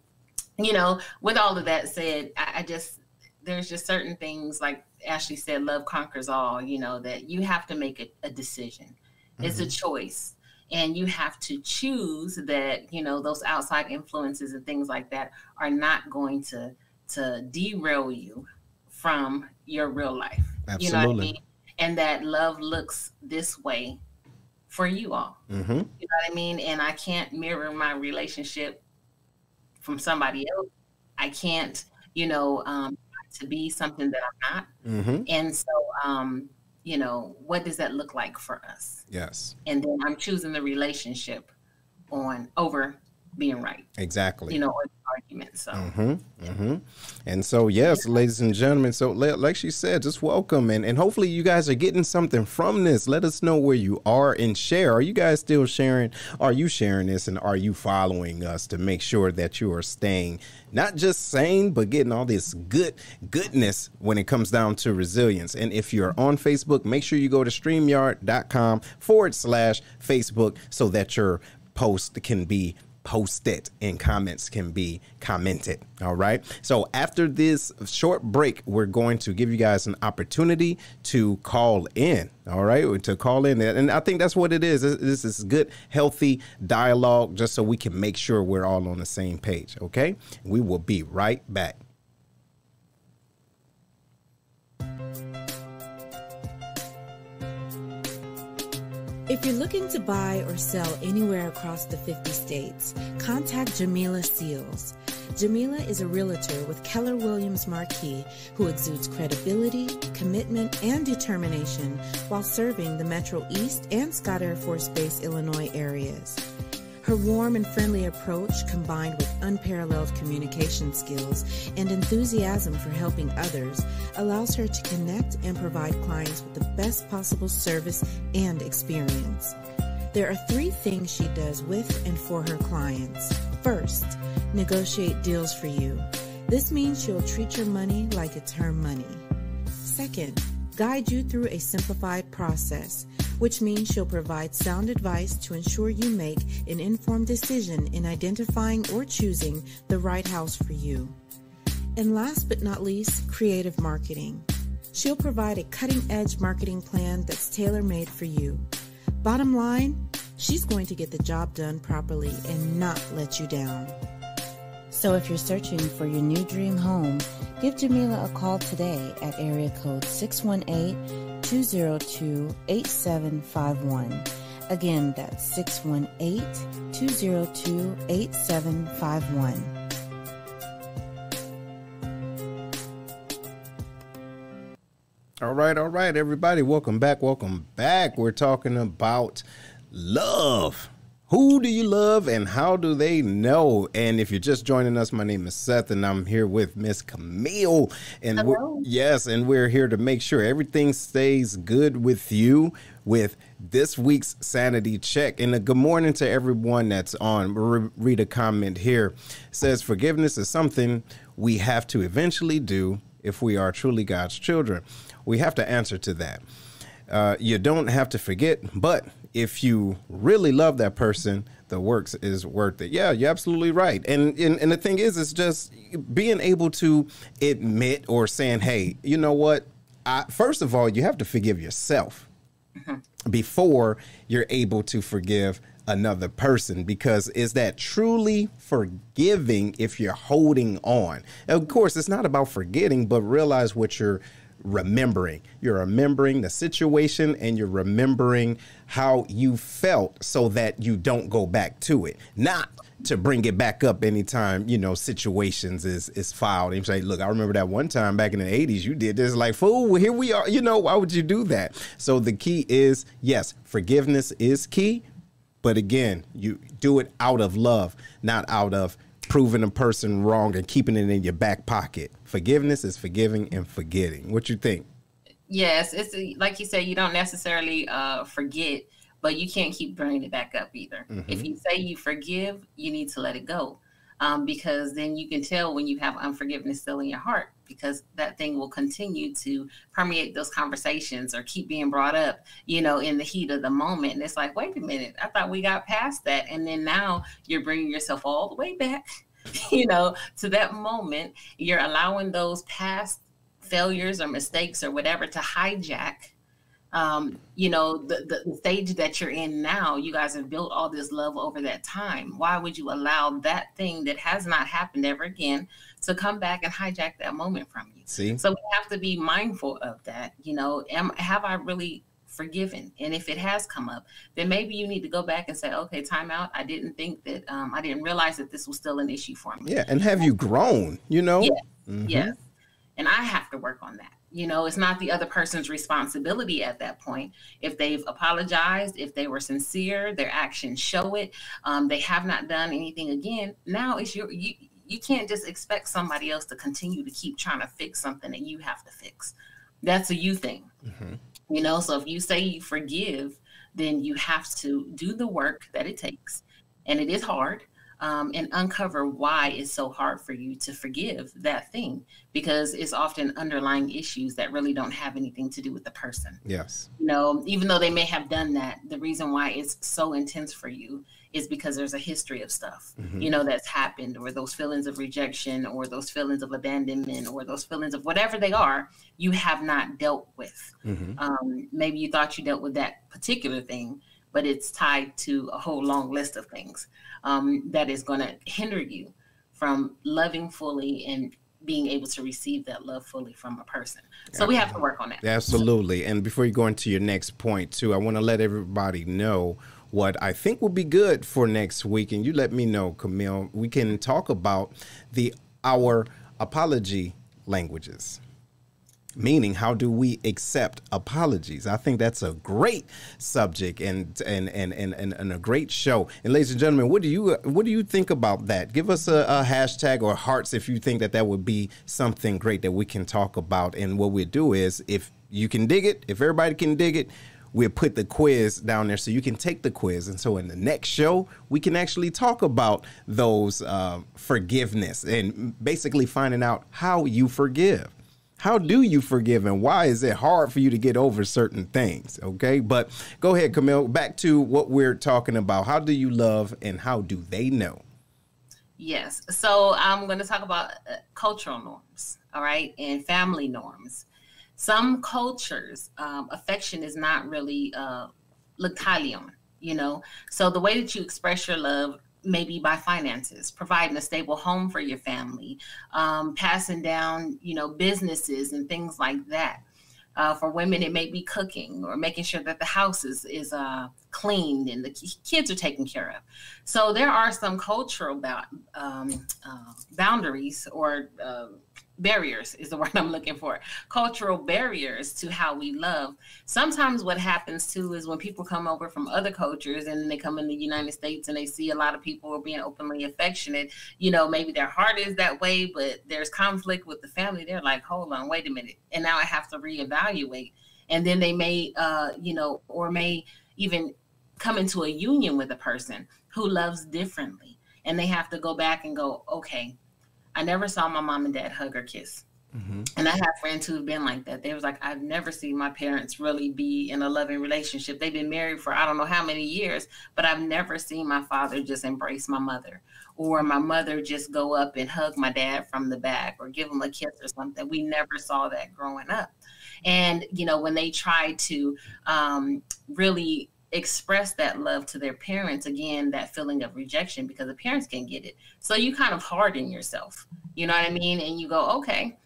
you know, with all of that said, I, I just there's just certain things like Ashley said, love conquers all, you know, that you have to make a, a decision. Mm-hmm. It's a mm-hmm. choice. And you have to choose that, you know, those outside influences and things like that are not going to to derail you from your real life. Absolutely. You know what I mean? And that love looks this way for you all. Mm-hmm. You know what I mean? And I can't mirror my relationship from somebody else. I can't, you know, um, to be something that I'm not. Mm-hmm. And so, um, you know, what does that look like for us? Yes. And then I'm choosing the relationship on over being right. Exactly. You know, or argument. So, mm-hmm, mm-hmm. and so yes, yeah. ladies and gentlemen. So, like she said, just welcome, and and hopefully you guys are getting something from this. Let us know where you are and share. Are you guys still sharing? Are you sharing this, and are you following us to make sure that you are staying not just sane, but getting all this good goodness when it comes down to resilience. And if you're on Facebook, make sure you go to streamyard.com forward slash Facebook so that your post can be posted and comments can be commented. All right. So after this short break, we're going to give you guys an opportunity to call in. All right. To call in. And I think that's what it is. This is good, healthy dialogue just so we can make sure we're all on the same page. Okay. We will be right back. If you're looking to buy or sell anywhere across the 50 states, contact Jamila Seals. Jamila is a realtor with Keller Williams Marquis who exudes credibility, commitment, and determination while serving the Metro East and Scott Air Force Base, Illinois areas. Her warm and friendly approach, combined with unparalleled communication skills and enthusiasm for helping others, allows her to connect and provide clients with the best possible service and experience. There are three things she does with and for her clients. First, negotiate deals for you. This means she'll treat your money like it's her money. Second, guide you through a simplified process, which means she'll provide sound advice to ensure you make an informed decision in identifying or choosing the right house for you. And last but not least, creative marketing. She'll provide a cutting edge marketing plan that's tailor made for you. Bottom line, she's going to get the job done properly and not let you down. So if you're searching for your new dream home, give Jamila a call today at area code 618 202 8751. Again, that's 618 202 8751. All right, all right, everybody. Welcome back. Welcome back. We're talking about love. Who do you love and how do they know? And if you're just joining us, my name is Seth and I'm here with Miss Camille. And yes, and we're here to make sure everything stays good with you with this week's sanity check. And a good morning to everyone that's on. We'll read a comment here. It says forgiveness is something we have to eventually do if we are truly God's children. We have to answer to that. Uh, you don't have to forget, but if you really love that person, the works is worth it. Yeah, you're absolutely right. And, and and the thing is, it's just being able to admit or saying, "Hey, you know what? I, first of all, you have to forgive yourself mm-hmm. before you're able to forgive another person because is that truly forgiving if you're holding on? Of course, it's not about forgetting, but realize what you're remembering. You're remembering the situation and you're remembering how you felt so that you don't go back to it. Not to bring it back up anytime, you know, situations is is filed. And say, look, I remember that one time back in the 80s, you did this like, fool, here we are. You know, why would you do that? So the key is, yes, forgiveness is key. But again, you do it out of love, not out of proving a person wrong and keeping it in your back pocket. Forgiveness is forgiving and forgetting. What you think? Yes, it's like you say, you don't necessarily uh, forget, but you can't keep bringing it back up either. Mm-hmm. If you say you forgive, you need to let it go. Um, because then you can tell when you have unforgiveness still in your heart because that thing will continue to permeate those conversations or keep being brought up, you know, in the heat of the moment. And it's like, wait a minute, I thought we got past that. And then now you're bringing yourself all the way back, [laughs] you know, to that moment. You're allowing those past failures or mistakes or whatever to hijack um, you know, the, the, stage that you're in now, you guys have built all this love over that time. Why would you allow that thing that has not happened ever again to come back and hijack that moment from you? See? So we have to be mindful of that. You know, am, have I really forgiven? And if it has come up, then maybe you need to go back and say, okay, time out. I didn't think that, um, I didn't realize that this was still an issue for me. Yeah. And have you grown, you know? Mm-hmm. Yes. And I have to work on that you know it's not the other person's responsibility at that point. If they've apologized if they were sincere their actions show it um, they have not done anything again now it's your you you can't just expect somebody else to continue to keep trying to fix something that you have to fix. That's a you thing. Mm-hmm. you know so if you say you forgive then you have to do the work that it takes and it is hard um, and uncover why it's so hard for you to forgive that thing because it's often underlying issues that really don't have anything to do with the person. Yes. You know, even though they may have done that, the reason why it's so intense for you is because there's a history of stuff, mm-hmm. you know, that's happened, or those feelings of rejection, or those feelings of abandonment, or those feelings of whatever they are, you have not dealt with. Mm-hmm. Um, maybe you thought you dealt with that particular thing, but it's tied to a whole long list of things um, that is going to hinder you from loving fully and being able to receive that love fully from a person. So we have to work on that. Absolutely. And before you go into your next point, too, I want to let everybody know what I think will be good for next week. And you let me know, Camille. We can talk about the our apology languages. Meaning how do we accept apologies i think that's a great subject and and and and, and, and a great show and ladies and gentlemen what do you what do you think about that give us a, a, hashtag or hearts if you think that that would be something great that we can talk about and what we do is if you can dig it if everybody can dig it we'll put the quiz down there so you can take the quiz. And so in the next show, we can actually talk about those uh, forgiveness and basically finding out how you forgive. How do you forgive and why is it hard for you to get over certain things? Okay, but go ahead, Camille. Back to what we're talking about. How do you love and how do they know? Yes. So I'm going to talk about uh, cultural norms, all right, and family norms some cultures, um, affection is not really uh, looked highly on, you know. So the way that you express your love maybe by finances, providing a stable home for your family, um, passing down, you know, businesses and things like that. Uh, for women, it may be cooking or making sure that the house is, is uh, cleaned and the kids are taken care of. So there are some cultural ba- um, uh, boundaries or uh, barriers is the [laughs] word I'm looking for. Cultural barriers to how we love. Sometimes what happens too is when people come over from other cultures and they come in the United States and they see a lot of people are being openly affectionate, you know, maybe their heart is that way, but there's conflict with the family. They're like, hold on, wait a minute. And now I have to reevaluate. And then they may, uh, you know, or may even come into a union with a person who loves differently. And they have to go back and go, okay, I never saw my mom and dad hug or kiss. Mm-hmm. And I have friends who've been like that. They was like, I've never seen my parents really be in a loving relationship. They've been married for I don't know how many years, but I've never seen my father just embrace my mother or my mother just go up and hug my dad from the back or give him a kiss or something. We never saw that growing up. And, you know, when they try to um, really express that love to their parents again that feeling of rejection because the parents can get it. So you kind of harden yourself you know what i mean? And you go okay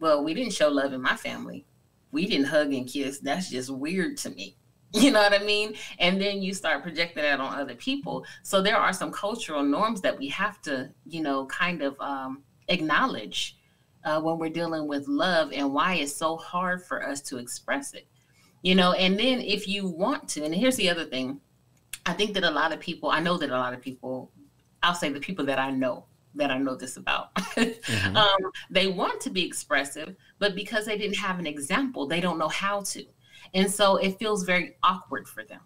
well we didn't show love in my family. We didn't hug and kiss. That's just weird to me. [laughs] You know what i mean? And then you start projecting that on other people. So there are some cultural norms that we have to you know kind of um, acknowledge uh, when we're dealing with love and why it's so hard for us to express it you know and then if you want to and here's the other thing i think that a lot of people i know that a lot of people i'll say the people that i know that i know this about [laughs] mm-hmm. um, they want to be expressive but because they didn't have an example they don't know how to. And so it feels very awkward for them.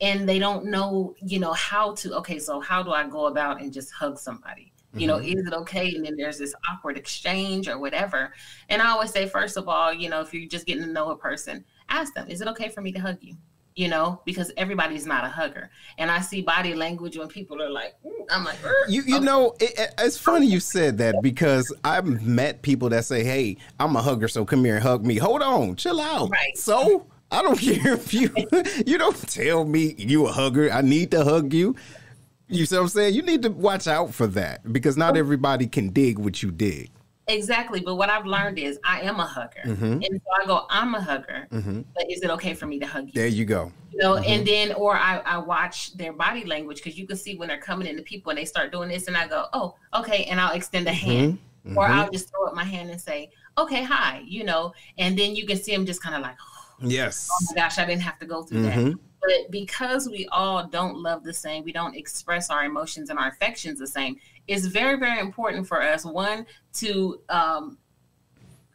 And they don't know you know how to okay so how do i go about and just hug somebody? You know mm-hmm. is it okay? And then there's this awkward exchange or whatever. And i always say first of all you know if you're just getting to know a person ask them, is it okay for me to hug you? You know, because everybody's not a hugger. And I see body language when people are like, I'm like, you, you okay. know, it, it's funny you said that because I've met people that say, hey, I'm a hugger, so come here and hug me. Hold on, chill out. Right. So I don't [laughs] care if you, you don't tell me you a hugger. I need to hug you. You see what I'm saying? You need to watch out for that because not oh. everybody can dig what you dig. Exactly. But what I've learned is I am a hugger. Mm-hmm. And so I go, I'm a hugger. Mm-hmm. But is it okay for me to hug you? There you go. You know, mm-hmm. and then, or I, I watch their body language because you can see when they're coming into people and they start doing this, and I go, oh, okay. And I'll extend a mm-hmm. hand. Or mm-hmm. I'll just throw up my hand and say, okay, hi, you know, and then you can see them just kind of like, oh, [sighs] yes. Oh my gosh, I didn't have to go through that. Mm-hmm. But because we all don't love the same, we don't express our emotions and our affections the same, it's very, very important for us, one, to um,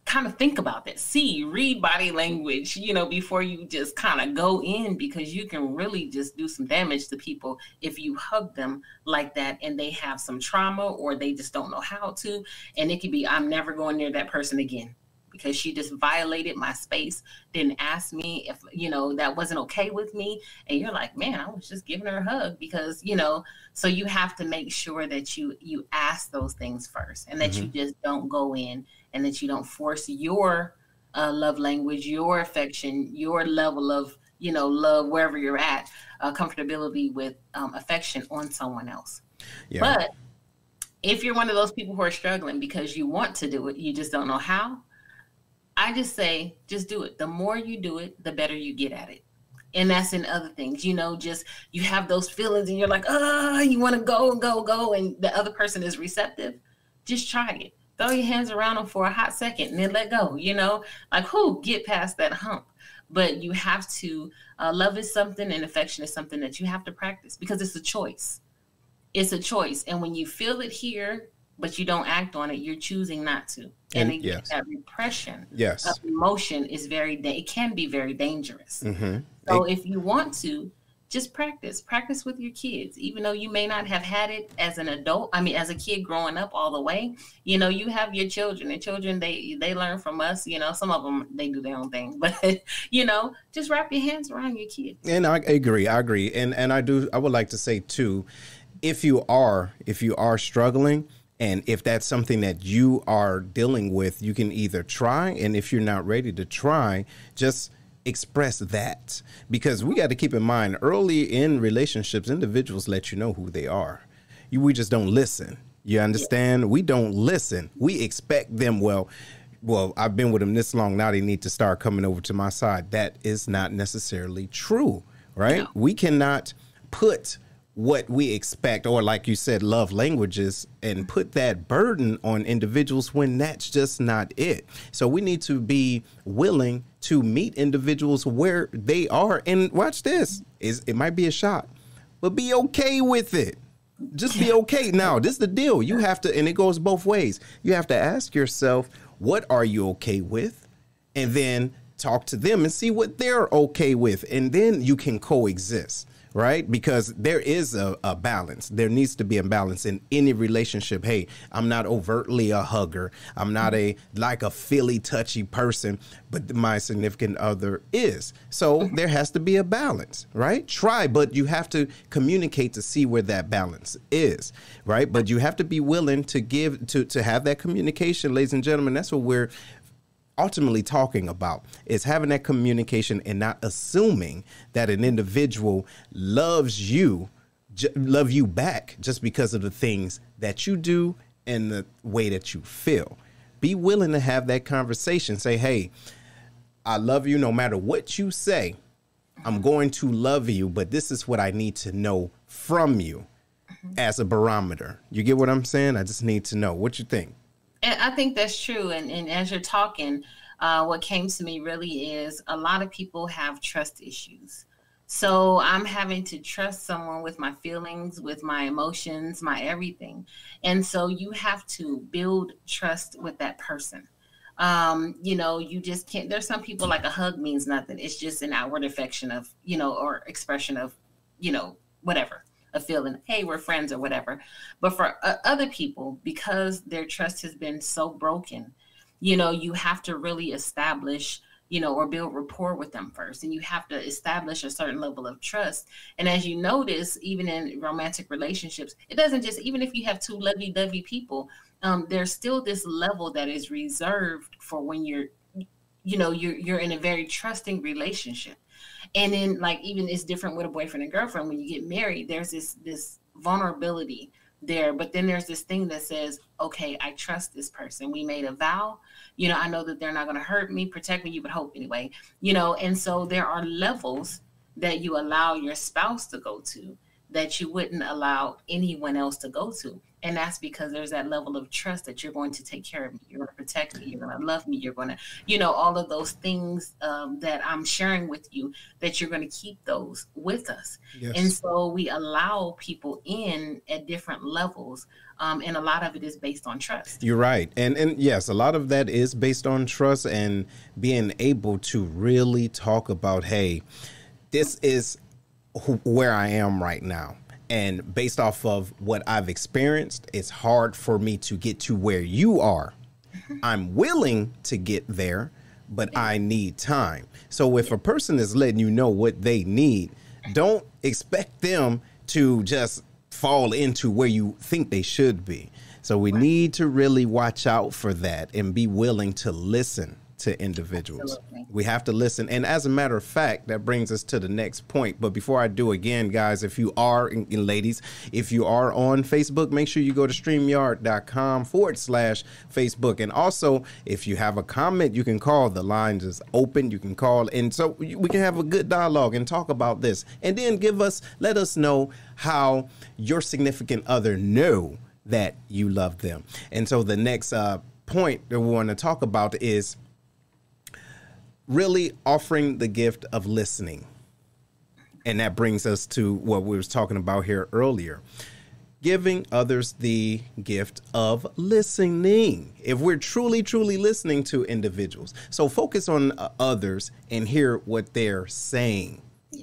kind of think about that. See, read body language, you know, before you just kind of go in because you can really just do some damage to people if you hug them like that and they have some trauma or they just don't know how to. And it could be, I'm never going near that person again because she just violated my space, didn't ask me if, you know, that wasn't okay with me. And you're like, man, I was just giving her a hug because, you know, so you have to make sure that you you ask those things first and that mm-hmm. you just don't go in and that you don't force your uh, love language, your affection, your level of, you know, love wherever you're at, uh, comfortability with um, affection on someone else. Yeah. But if you're one of those people who are struggling because you want to do it, you just don't know how, I just say, just do it. The more you do it, the better you get at it. And that's in other things, you know, just you have those feelings and you're like, oh, you want to go and go, go, and the other person is receptive. Just try it. throw your hands around them for a hot second and then let go. You know, like who get past that hump. But you have to uh, love is something and affection is something that you have to practice because it's a choice. It's a choice, and when you feel it here, but you don't act on it, you're choosing not to. And, and yes. that repression yes. of emotion is very, it can be very dangerous. Mm-hmm. So it, if you want to, just practice practice with your kids even though you may not have had it as an adult i mean as a kid growing up all the way you know you have your children and children they they learn from us you know some of them they do their own thing [laughs] but you know just wrap your hands around your kids and i agree i agree and and i do i would like to say too if you are if you are struggling and if that's something that you are dealing with you can either try and if you're not ready to try just express that. Because we got to keep in mind early in relationships individuals let you know who they are. You, we just don't listen. You understand? We don't listen. We expect them well well i've been with them this long now they need to start coming over to my side. That is not necessarily true right? No. we cannot put what we expect, or like you said, love languages, and put that burden on individuals when that's just not it. So we need to be willing to meet individuals where they are. And watch this: is it might be a shot, but be okay with it. Just be [laughs] okay. Now, this is the deal. You have to, and it goes both ways. You have to ask yourself, what are you okay with, and then talk to them and see what they're okay with, and then you can coexist right? Because there is a, a, balance. There needs to be a balance in any relationship. Hey, I'm not overtly a hugger. I'm not a like a feely touchy person, but my significant other is. So there has to be a balance, right? Try, but you have to communicate to see where that balance is, right? But you have to be willing to give to to have that communication, ladies and gentlemen. That's what we're ultimately talking about is having that communication and not assuming that an individual loves you j- love you back just because of the things that you do and the way that you feel. Be willing to have that conversation. Say hey i love you no matter what you say. I'm going to love you but this is what i need to know from you as a barometer. You get what i'm saying? I just need to know. What you think I think that's true. And, and as you're talking, uh, what came to me really is a lot of people have trust issues. So I'm having to trust someone with my feelings, with my emotions, my everything. And so you have to build trust with that person. Um, you know, you just can't. There's some people like a hug means nothing. It's just an outward affection of, you know, or expression of, you know, whatever a feeling, hey, we're friends or whatever. But for uh, other people, because their trust has been so broken, you know, you have to really establish you know, or build rapport with them first. And you have to establish a certain level of trust. And as you notice, even in romantic relationships, it doesn't just, even if you have two lovey dovey people, um, there's still this level that is reserved for when you're, you know, you're, you're in a very trusting relationship and then like even it's different with a boyfriend and girlfriend. When you get married there's this this vulnerability there. But then there's this thing that says okay i trust this person. We made a vow. You know i know that they're not going to hurt me protect me you would hope anyway. You know and so there are levels that you allow your spouse to go to that you wouldn't allow anyone else to go to and that's because there's that level of trust that you're going to take care of me you're going to protect me you're going to love me you're going to you know all of those things um, that i'm sharing with you that you're going to keep those with us. Yes. and so we allow people in at different levels um, and a lot of it is based on trust. You're right. And and yes a lot of that is based on trust and being able to really talk about hey this is where i am right now and based off of what I've experienced, it's hard for me to get to where you are. I'm willing to get there, but I need time. So if a person is letting you know what they need, don't expect them to just fall into where you think they should be. So we need to really watch out for that and be willing to listen to individuals. Absolutely. We have to listen. And as a matter of fact, that brings us to the next point. But before I do again, guys, if you are, and ladies, if you are on Facebook, make sure you go to streamyard.com forward slash Facebook. And also, if you have a comment, you can call. The lines is open. You can call. And so we can have a good dialogue and talk about this. And then give us, let us know how your significant other know that you love them. And so the next uh, point that we want to talk about is really offering the gift of listening. And that brings us to what we was talking about here earlier. Giving others the gift of listening. If we're truly, truly listening to individuals. So focus on others and hear what they're saying.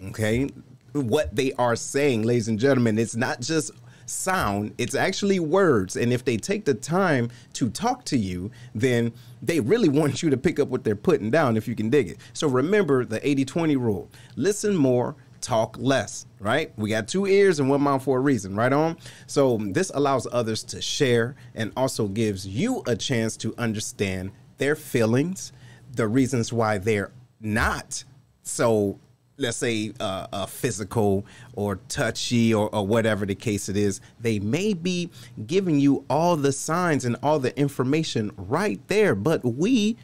Okay? What they are saying, ladies and gentlemen. It's not just sound, it's actually words. And if they take the time to talk to you, then they really want you to pick up what they're putting down if you can dig it. So remember the 80 20 rule listen more, talk less, right? We got two ears and one mouth for a reason, right on? So this allows others to share and also gives you a chance to understand their feelings, the reasons why they're not so let's say uh, uh, physical or touchy or, or, whatever the case it is they may be giving you all the signs and all the information right there but we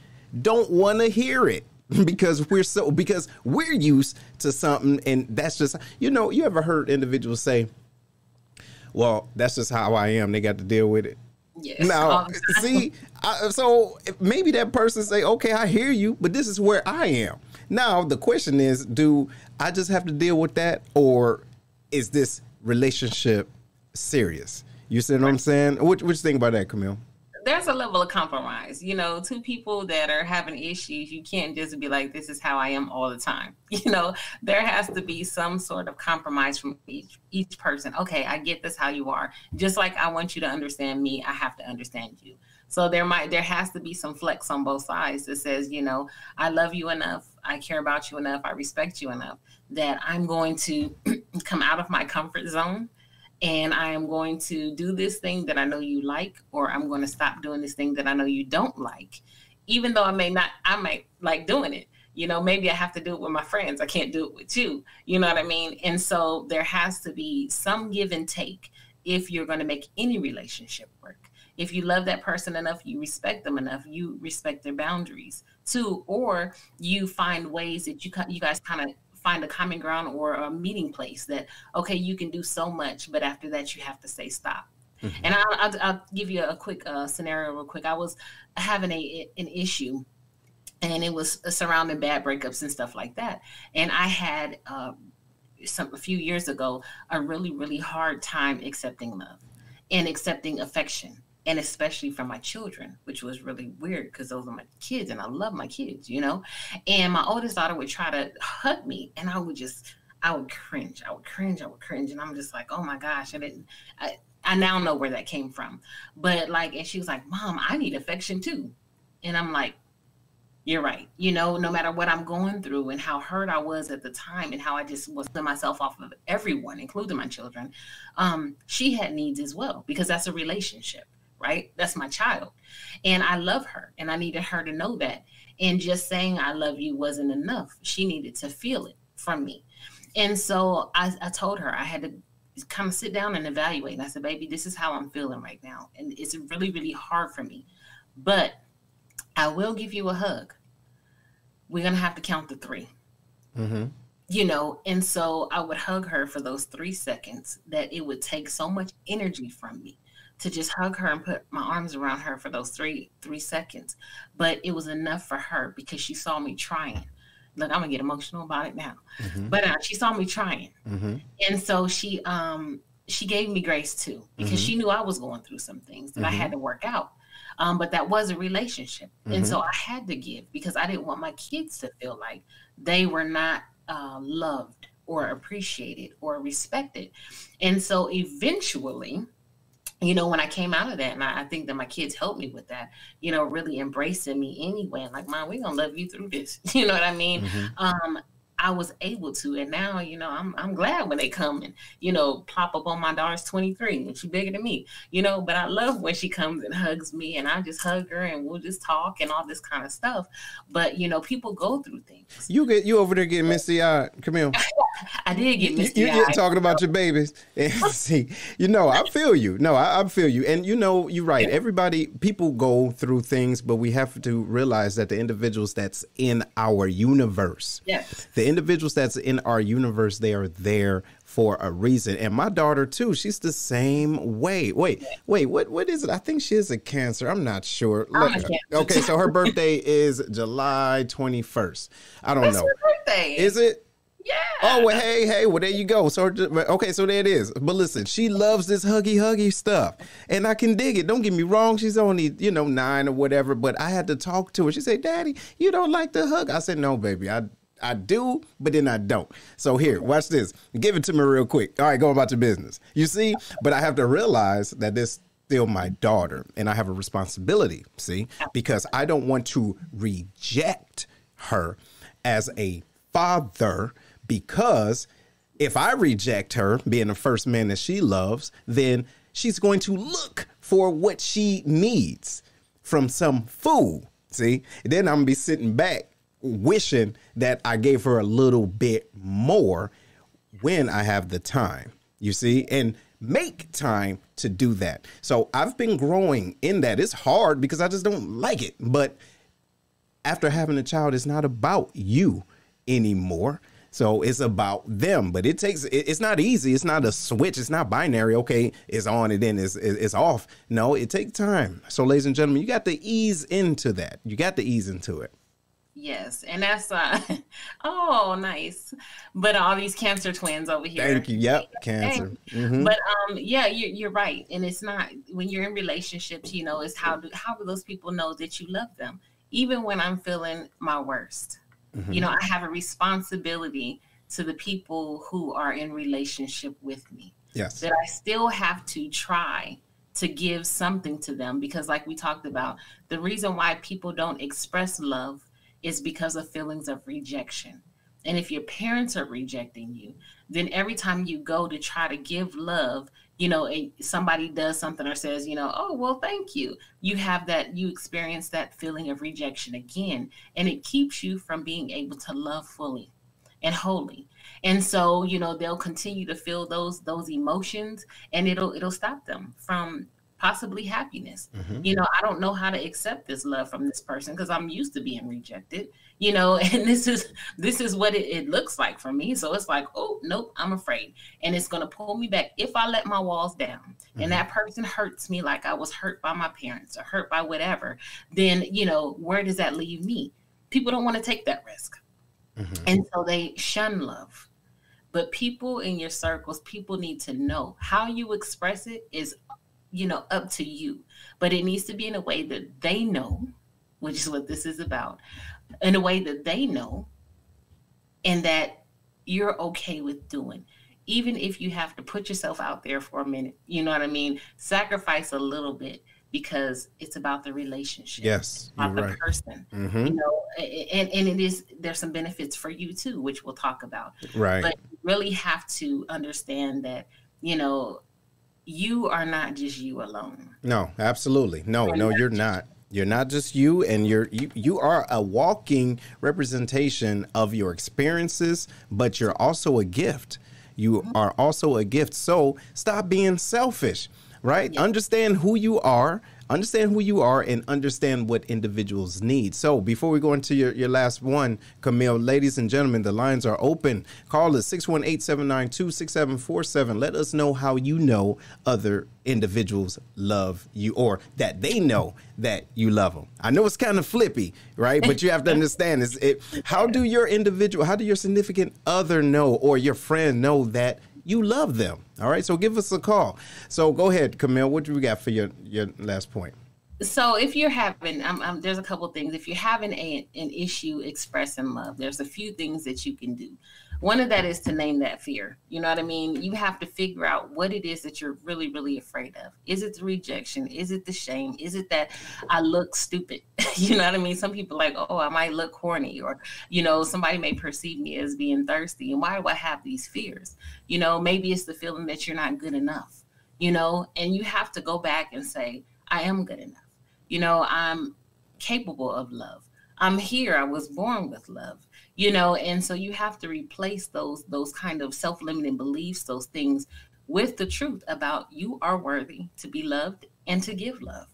don't want to hear it [laughs] because we're so because we're used to something and that's just you know you ever heard individuals say well that's just how i am they got to deal with it Yes. Now, see, I, so maybe that person say, "Okay, I hear you, but this is where I am." Now the question is, do I just have to deal with that, or is this relationship serious? You see what I'm saying? What, what you think about that, Camille? There's a level of compromise. You know, two people that are having issues, you can't just be like, "This is how I am all the time." [laughs] You know, there has to be some sort of compromise from each each person. Okay, I get this how you are. Just like I want you to understand me, I have to understand you. So there might there has to be some flex on both sides that says, you know, I love you enough, I care about you enough, I respect you enough that I'm going to [clears throat] come out of my comfort zone and I am going to do this thing that I know you like, or I'm going to stop doing this thing that I know you don't like, even though I may not, I might like doing it. You know, maybe I have to do it with my friends. I can't do it with you. You know what I mean? And so there has to be some give and take if you're going to make any relationship if you love that person enough, you respect them enough, you respect their boundaries too, or you find ways that you you guys kind of find a common ground or a meeting place that okay, you can do so much, but after that you have to say stop. Mm-hmm. And I'll, I'll, I'll, give you a quick uh, scenario real quick. I was having a an issue, and it was surrounding bad breakups and stuff like that. And I had uh, some a few years ago a really really hard time accepting love and accepting affection and especially from my children, which was really weird because those are my kids and I love my kids, you know. And my oldest daughter would try to hug me, and I would just, I would cringe, I would cringe, I would cringe, and I'm just like, oh my gosh, I didn't. I, I now know where that came from, but like, and she was like, "Mom, I need affection too," and I'm like, "You're right." You know, no matter what I'm going through and how hurt I was at the time, and how I just was to myself off of everyone, including my children, um, she had needs as well because that's a relationship right? That's my child. And I love her and I needed her to know that. And just saying I love you wasn't enough. She needed to feel it from me. And so I, I told her I had to kind of sit down and evaluate. And I said, baby, this is how I'm feeling right now. And it's really, really hard for me. But I will give you a hug. We're going to have to count the 3 mm-hmm. You know, and so I would hug her for those three seconds that it would take so much energy from me to just hug her and put my arms around her for those three three seconds. But it was enough for her because she saw me trying. Look, I'm gonna get emotional about it now. Mm-hmm. But uh, she saw me trying, mm-hmm. and so she um she gave me grace too because mm-hmm. she knew I was going through some things that I had mm-hmm. to work out. Um, but that was a relationship, and so mm-hmm. I had to give because I didn't want my kids to feel like they were not uh, loved or appreciated or respected. And so eventually, you know, when I came out of that, and I, I, think that my kids helped me with that, you know, really embracing me anyway. And like, mom, we're gonna love you through this. [laughs] You know what I mean? Mm-hmm. Um, I was able to. And now, you know, I'm I'm glad when they come and, you know, plop up on my daughter's 23 and she's bigger than me, you know, but I love when she comes and hugs me and I just hug her and we'll just talk and all this kind of stuff. But, you know, people go through things. You get you over there getting misty eyed. Come [laughs] [laughs] I did get misty You, you get talking about your babies. [laughs] And see, you know, I feel you. No, I, I feel you. And you know, you're right. Yeah. Everybody, people go through things, but we have to realize that the individuals that's in our universe, yes. the individuals that's in our universe, they are there for a reason. And my daughter too, she's the same way. Wait, wait, what what is it? I think she is a cancer. I'm not sure. Look, okay, so her birthday is July 21st. I don't That's know. Her birthday. Is it? Yeah. Oh well, hey, hey, well there you go. So okay, so there it is. But listen, she loves this huggy huggy stuff, and I can dig it. Don't get me wrong. She's only you know nine or whatever, but I had to talk to her. She said, "Daddy, you don't like the hug." I said, "No, baby, I I do, but then I don't." So here, watch this. Give it to me real quick. All right, go about your business. You see, but I have to realize that this still my daughter, and I have a responsibility. See, because I don't want to reject her as a father because if I reject her being the first man that she loves, then she's going to look for what she needs from some fool. See, then I'm gonna be sitting back wishing that I gave her a little bit more when I have the time. You see, and make time to do that. So I've been growing in that. It's hard because I just don't like it, but after having a child, it's not about you anymore. So it's about them, but it takes. It's not easy. It's not a switch. It's not binary. Okay, it's on and then it's it's off. No, it takes time. So, ladies and gentlemen, you got to ease into that. You got to ease into it. Yes, and that's uh [laughs] oh nice. But all these cancer twins over here. Thank you. Yep, cancer. Mm-hmm. But um yeah, you you're right. And it's not when you're in relationships, you know, it's how do how do those people know that you love them? Even when I'm feeling my worst. Mm-hmm. You know, I have a responsibility to the people who are in relationship with me. Yes. That I still have to try to give something to them because like we talked about, the reason why people don't express love is because of feelings of rejection. And if your parents are rejecting you, then every time you go to try to give love, you know, somebody does something or says, you know, oh, well, thank you. You have that, you experience that feeling of rejection again. And it keeps you from being able to love fully and wholly. And so, you know, they'll continue to feel those those emotions and it'll it'll stop them from possibly happiness. Mm-hmm. You know, I don't know how to accept this love from this person because I'm used to being rejected, you know, [laughs] and this is this is what it, it, looks like for me. So it's like, oh nope, I'm afraid. And it's gonna pull me back if I let my walls down mm-hmm. and that person hurts me like I was hurt by my parents or hurt by whatever, then you know, where does that leave me? People don't want to take that risk. Mm-hmm. And so they shun love. But people in your circles, people need to know how you express it is you know, up to you. But it needs to be in a way that they know, which is what this is about, in a way that they know and that you're okay with doing. Even if you have to put yourself out there for a minute, you know what I mean? Sacrifice a little bit because it's about the relationship. Yes, about the right. person. Mm-hmm. You know, and, and it is there's some benefits for you too, which we'll talk about. Right. But you really have to understand that, you know, you are not just you alone. No, absolutely. No, no, you're not. You're not just you, and you're you, you are a walking representation of your experiences, but you're also a gift. You mm-hmm. are also a gift. So stop being selfish, right? Yeah. Understand who you are, understand who you are and understand what individuals need. So before we go into your, your last one, Camille, ladies and gentlemen, the lines are open. Call us 618-792-6747. Let us know how you know other individuals love you or that they know that you love them. I know it's kind of flippy, right? But you have to understand is it how do your individual, how do your significant other know or your friend know that you love them. All right. So give us a call. So go ahead, Camille. What do we got for your, your last point? So if you're having, um, um, there's a couple things. If you're having a, an issue expressing love, there's a few things that you can do. One of that is to name that fear. You know what I mean? You have to figure out what it is that you're really, really afraid of. Is it the rejection? Is it the shame? Is it that I look stupid? [laughs] you know what I mean? Some people like, oh, I might look corny, or you know, somebody may perceive me as being thirsty. And why do I have these fears? You know, maybe it's the feeling that you're not good enough. You know, and you have to go back and say, I am good enough. You know, I'm capable of love. I'm here. I was born with love you know and so you have to replace those those kind of self-limiting beliefs those things with the truth about you are worthy to be loved and to give love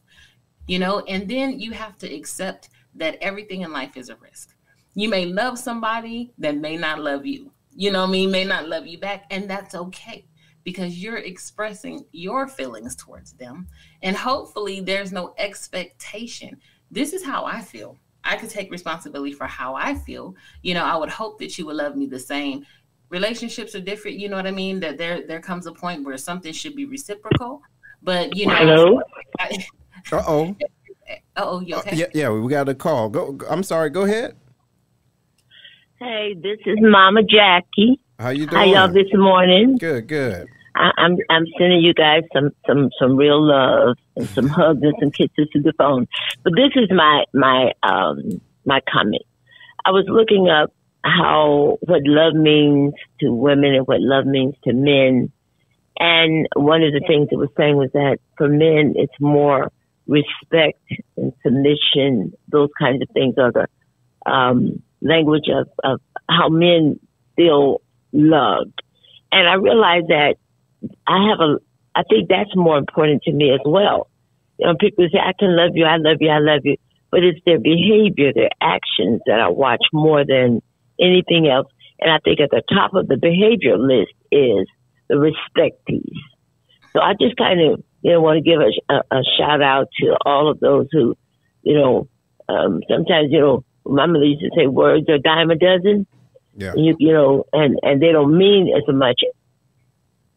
you know and then you have to accept that everything in life is a risk you may love somebody that may not love you you know I mean, may not love you back, and that's okay because you're expressing your feelings towards them. And hopefully there's no expectation. This is how I feel. I could take responsibility for how I feel. You know, I would hope that you would love me the same. Relationships are different, you know what I mean? That there there comes a point where something should be reciprocal. But you know Hello? [laughs] Uh oh. oh, you okay? Yeah, yeah, we got a call. Go. I'm sorry. Go ahead. Hey, this is Mama Jackie. How you How doing? y'all this morning? Good. Good. I, I'm I'm sending you guys some some some real love and some hugs and some kisses to the phone. But this is my my um my comment. I was looking up how what love means to women and what love means to men. And one of the things it was saying was that for men it's more respect and submission, those kinds of things are the um, language of, of how men feel loved. And I realized that I have a, I think that's more important to me as well. You know, people say, I can love you, I love you, I love you. But it's their behavior, their actions that I watch more than anything else. And I think at the top of the behavior list is the respect piece. So I just kind of, you know, want to give a, a, a shout out to all of those who, you know, um, sometimes, you know, my mother used to say words are dime a dozen. Yeah. You, you know, and, and they don't mean as much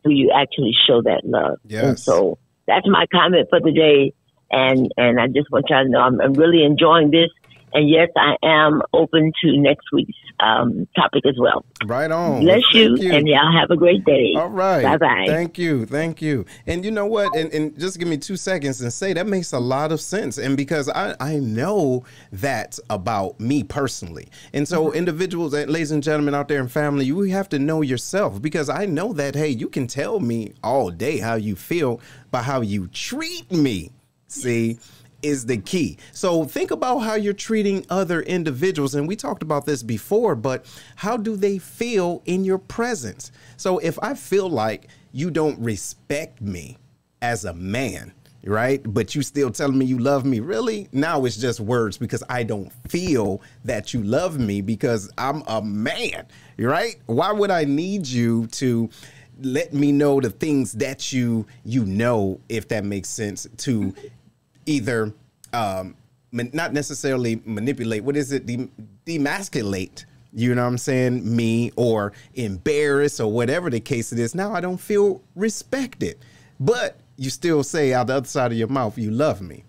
do you actually show that love. And so that's my comment for the day. And, and I just want y'all to know I'm, I'm really enjoying this. And yes, I am open to next week's um, topic as well. Right on. Bless Well, you, thank and y'all have a great day. All right. Bye bye. Thank you. Thank you. And you know what? And, and just give me two seconds and say that makes a lot of sense. And because I, I know that about me personally. And so, Mm-hmm. individuals, and ladies and gentlemen out there in family, you have to know yourself because I know that, hey, you can tell me all day how you feel by how you treat me. See? Is the key. So think about how you're treating other individuals. And we talked about this before, but how do they feel in your presence? So if I feel like you don't respect me as a man, right? But you still telling me you love me, really? Now it's just words because I don't feel that you love me because I'm a man, right? Why would I need you to let me know the things that you you know if that makes sense to either um not necessarily manipulate what is it? Dem- demasculate you know what i'm saying? Me or embarrass or whatever the case it is. Now i don't feel respected but you still say out the other side of your mouth you love me.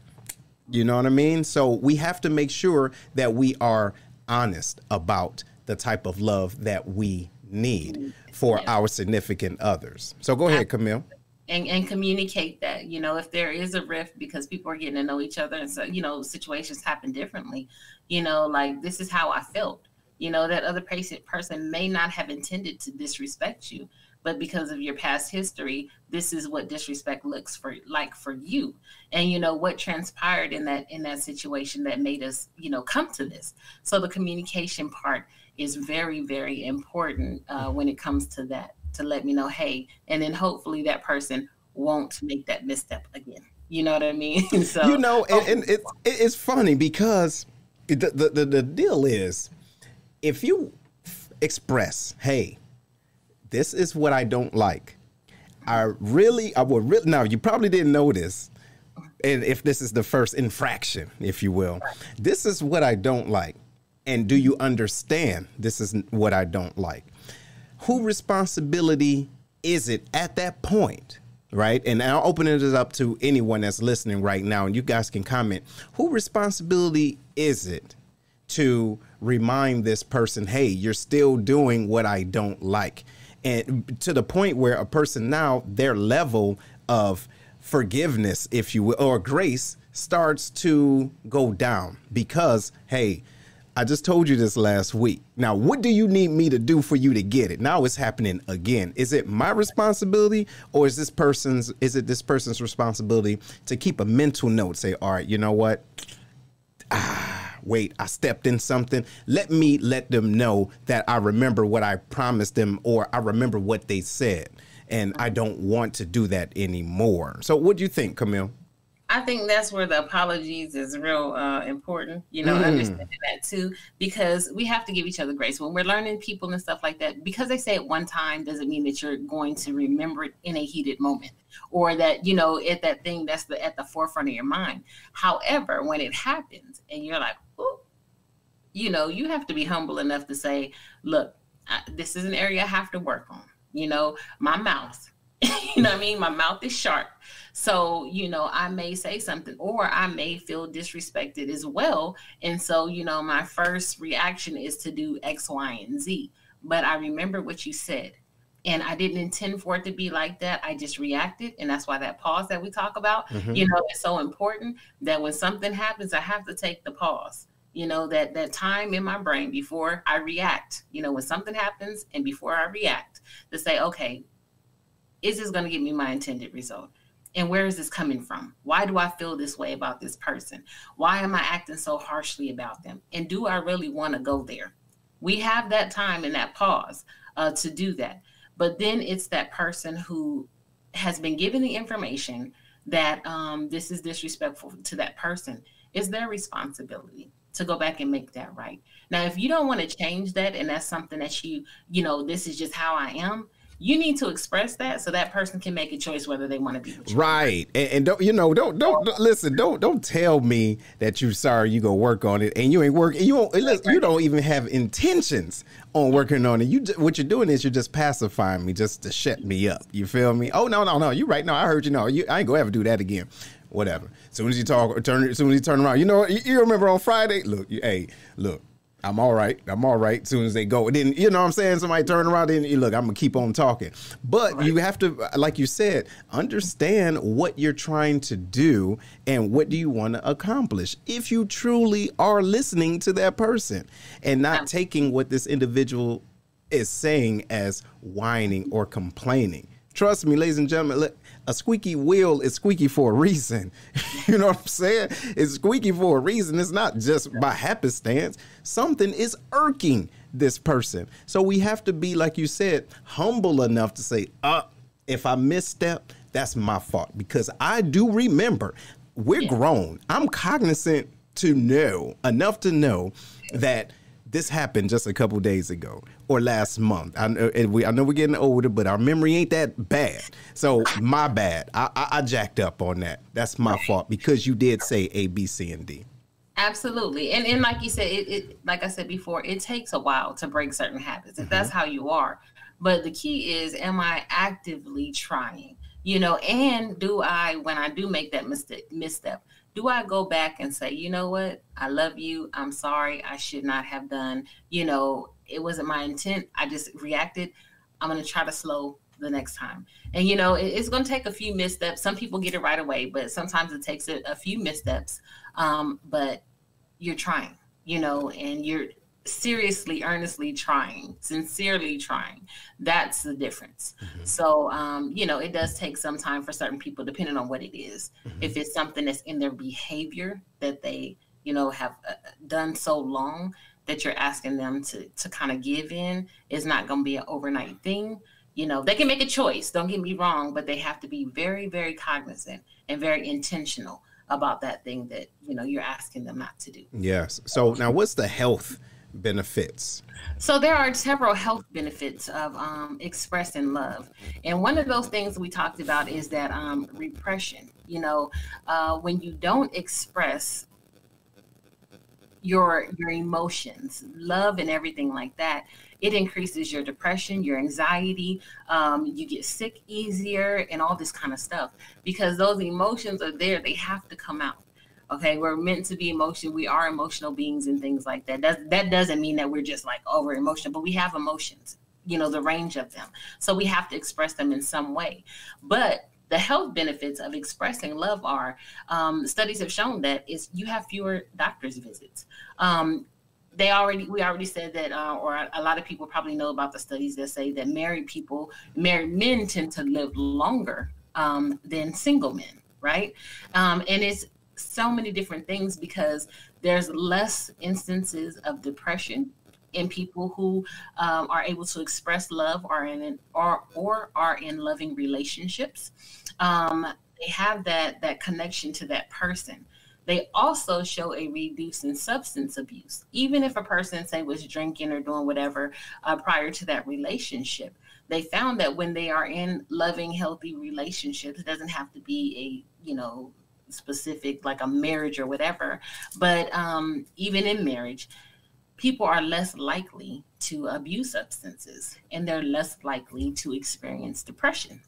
You know what i mean? So we have to make sure that we are honest about the type of love that we need for our significant others. So go ahead camille and, and communicate that you know if there is a rift because people are getting to know each other and so you know situations happen differently you know like this is how i felt. You know that other person person may not have intended to disrespect you but because of your past history this is what disrespect looks for like for you. And you know what transpired in that in that situation that made us you know come to this. So the communication part is very very important uh, when it comes to that to let me know hey and then hopefully that person won't make that misstep again you know what i mean [laughs] so you know, and, and it, it's funny because the, the the the deal is, if you f- express, hey, this is what I don't like. I really, I would really. Now, you probably didn't know this, and if this is the first infraction, if you will, this is what I don't like. And do you understand? This is what I don't like. Who responsibility is it at that point? Right. And I'll open it up to anyone that's listening right now, and you guys can comment. Who responsibility is it to remind this person, hey, you're still doing what I don't like? And to the point where a person now, their level of forgiveness, if you will, or grace starts to go down because, hey, I just told you this last week. Now, what do you need me to do for you to get it? Now it's happening again. Is it my responsibility or is this person's is it this person's responsibility to keep a mental note? Say, all right, you know what? Ah, wait, I stepped in something. Let me let them know that I remember what I promised them or I remember what they said. And I don't want to do that anymore. So what do you think, Camille? I think that's where the apologies is real uh, important, you know, mm. understanding that too, because we have to give each other grace when we're learning people and stuff like that. Because they say it one time doesn't mean that you're going to remember it in a heated moment or that, you know, at that thing that's the, at the forefront of your mind. However, when it happens and you're like, oh, you know, you have to be humble enough to say, look, I, this is an area I have to work on. You know, my mouth, [laughs] you know what I mean? My mouth is sharp so, you know, I may say something or I may feel disrespected as well. And so, you know, my first reaction is to do X, Y, and Z. But I remember what you said. And I didn't intend for it to be like that. I just reacted. And that's why that pause that we talk about, mm-hmm. you know, is so important that when something happens, I have to take the pause you know that that time in my brain before i react you know when something happens and before i react to say okay is this going to get me my intended result and where is this coming from? Why do I feel this way about this person? Why am I acting so harshly about them? And do I really want to go there? We have that time and that pause uh, to do that. But then it's that person who has been given the information that um, this is disrespectful to that person. It's their responsibility to go back and make that right. Now, if you don't want to change that and that's something that you, you know, this is just how I am, you need to express that so that person can make a choice whether they want to be right and, and, don't you know don't, don't, don't listen don't don't tell me that you're sorry you go work on it and you ain't working you don't you don't even have intentions on working on it. You what you're doing is you're just pacifying me just to shut me up you feel me? Oh no no no you're right no i heard you know you, i ain't gonna ever do that again whatever. As soon as you talk turn as soon as you turn around you know you, you remember on friday look you, hey look I'm all right. I'm all right. As soon as they go, and then you know what I'm saying. Somebody turn around and you look. I'm gonna keep on talking. But right. you have to, like you said, understand what you're trying to do and what do you want to accomplish. If you truly are listening to that person and not taking what this individual is saying as whining or complaining. Trust me, ladies and gentlemen. A squeaky wheel is squeaky for a reason. [laughs] you know what I'm saying? It's squeaky for a reason. It's not just by happenstance. Something is irking this person. So we have to be, like you said, humble enough to say, uh, if I misstep, that's my fault. Because I do remember we're yeah. grown. I'm cognizant to know enough to know that this happened just a couple days ago or last month. I know, we, I know we're getting older, but our memory ain't that bad. So my bad. I, I, I jacked up on that. That's my fault because you did say A, B, C, and D. Absolutely, and and like you said, it, it like I said before, it takes a while to break certain habits. If mm-hmm. that's how you are, but the key is, am I actively trying? You know, and do I, when I do make that mistake, misstep, do I go back and say, you know what? I love you. I'm sorry. I should not have done, you know, it wasn't my intent. I just reacted. I'm going to try to slow the next time. And, you know, it, it's going to take a few missteps. Some people get it right away, but sometimes it takes a, a few missteps. Um, but you're trying, you know, and you're seriously, earnestly trying, sincerely trying. That's the difference. Mm-hmm. So, um, you know, it does take some time for certain people, depending on what it is. Mm-hmm. If it's something that's in their behavior that they, you know, have uh, done so long that you're asking them to to kind of give in, is not going to be an overnight thing. You know, they can make a choice. Don't get me wrong, but they have to be very, very cognizant and very intentional about that thing that you know you're asking them not to do. Yes. So now, what's the health? Benefits? So there are several health benefits of um, expressing love, and one of those things we talked about is that um, repression. You know, uh, when you don't express your your emotions, love, and everything like that, it increases your depression, your anxiety. Um, you get sick easier, and all this kind of stuff because those emotions are there. They have to come out. Okay, we're meant to be emotional. We are emotional beings and things like that. That that doesn't mean that we're just like over emotional, but we have emotions. You know, the range of them. So we have to express them in some way. But the health benefits of expressing love are um, studies have shown that is you have fewer doctor's visits. Um, they already we already said that uh, or a lot of people probably know about the studies that say that married people married men tend to live longer um, than single men right um, and it's so many different things because there's less instances of depression in people who um, are able to express love or in or or are in loving relationships. Um, they have that that connection to that person. They also show a reduce in substance abuse, even if a person say was drinking or doing whatever uh, prior to that relationship. They found that when they are in loving, healthy relationships, it doesn't have to be a you know specific like a marriage or whatever, but um, even in marriage, people are less likely to abuse substances and they're less likely to experience depression.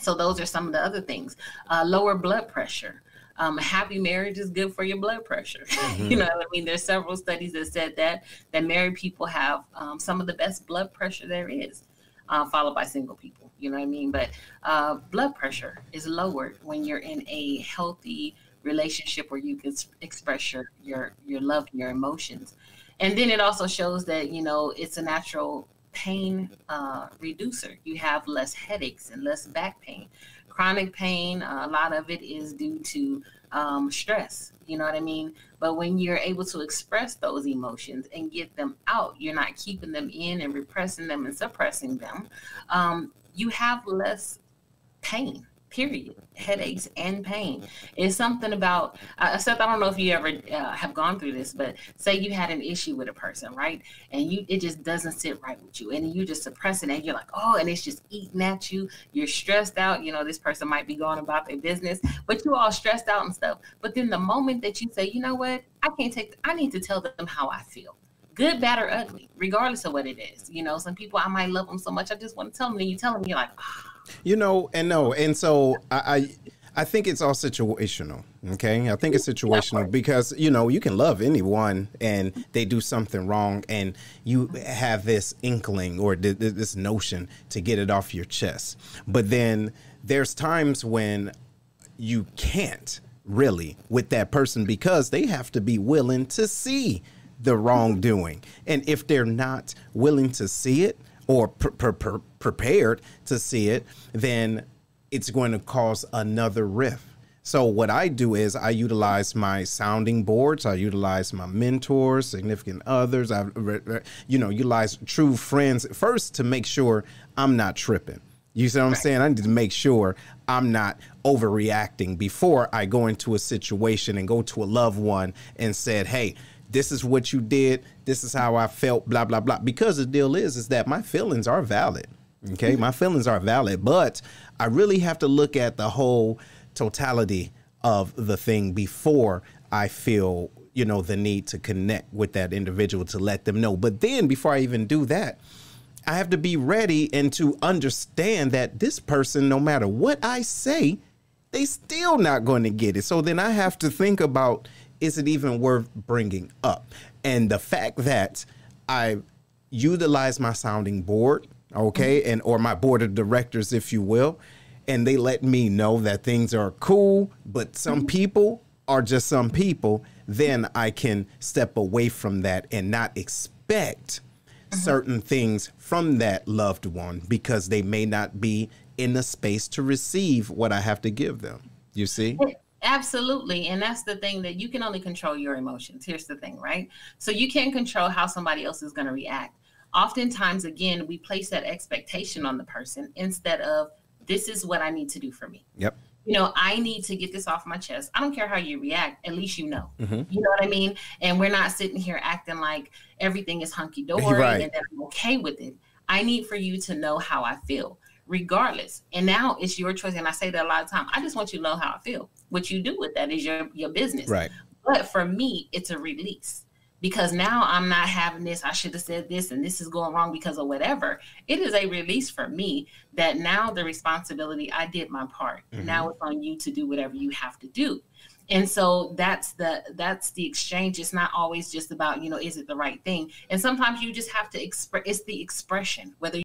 So those are some of the other things. Uh, lower blood pressure. Um, a happy marriage is good for your blood pressure. [laughs] Mm-hmm. you know, I mean, there's several studies that said that that married people have um, some of the best blood pressure there is, uh, followed by single people. You know what I mean? But uh, blood pressure is lowered when you're in a healthy relationship where you can express your your your love, your emotions, and then it also shows that you know it's a natural pain uh, reducer. You have less headaches and less back pain. Chronic pain, uh, a lot of it is due to um, stress. You know what I mean? But when you're able to express those emotions and get them out, you're not keeping them in and repressing them and suppressing them. Um, you have less pain period. Headaches and pain. It's something about uh, Seth, i don't know if you ever uh, have gone through this but say you had an issue with a person right? And you it just doesn't sit right with you. And you just suppress it and you're like oh and it's just eating at you. You're stressed out. You know this person might be going about their business but you're all stressed out and stuff. But then the moment that you say you know what? I can't take i need to tell them how i feel good, bad, or ugly, regardless of what it is. You know, some people I might love them so much, I just want to tell them, and you tell them, you're like, oh, you know, and no, and so I, I I think it's all situational. Okay. I think it's situational because, you know, you can love anyone and they do something wrong and you have this inkling or this notion to get it off your chest. But then there's times when you can't really with that person because they have to be willing to see the wrongdoing. And if they're not willing to see it, or pre- pre- prepared to see it, then it's going to cause another rift. So what I do is I utilize my sounding boards. I utilize my mentors, significant others. I, you know, utilize true friends first to make sure I'm not tripping. You see what I'm saying? I need to make sure I'm not overreacting before I go into a situation and go to a loved one and said, "Hey, this is what you did. This is how I felt, blah, blah, blah. Because the deal is, is that my feelings are valid. Okay. My feelings are valid, but I really have to look at the whole totality of the thing before I feel, you know, the need to connect with that individual to let them know. But then before I even do that, I have to be ready and to understand that this person, no matter what I say, they still not going to get it. So then I have to think about is it even worth bringing up? And the fact that I utilize my sounding board, okay, mm-hmm. and or my board of directors, if you will, and they let me know that things are cool, but some mm-hmm. people are just some people, then I can step away from that and not expect mm-hmm. certain things from that loved one because they may not be in the space to receive what I have to give them. You see? Absolutely. And that's the thing that you can only control your emotions. Here's the thing, right? So you can't control how somebody else is going to react. Oftentimes, again, we place that expectation on the person instead of this is what I need to do for me. Yep. You know, I need to get this off my chest. I don't care how you react. At least you know. Mm-hmm. You know what I mean? And we're not sitting here acting like everything is hunky dory [laughs] right. and that I'm okay with it. I need for you to know how I feel regardless. And now it's your choice. And I say that a lot of time. I just want you to know how I feel. What you do with that is your your business. Right. But for me, it's a release because now I'm not having this. I should have said this, and this is going wrong because of whatever. It is a release for me that now the responsibility I did my part. Mm-hmm. Now it's on you to do whatever you have to do. And so that's the that's the exchange. It's not always just about you know is it the right thing. And sometimes you just have to express. It's the expression whether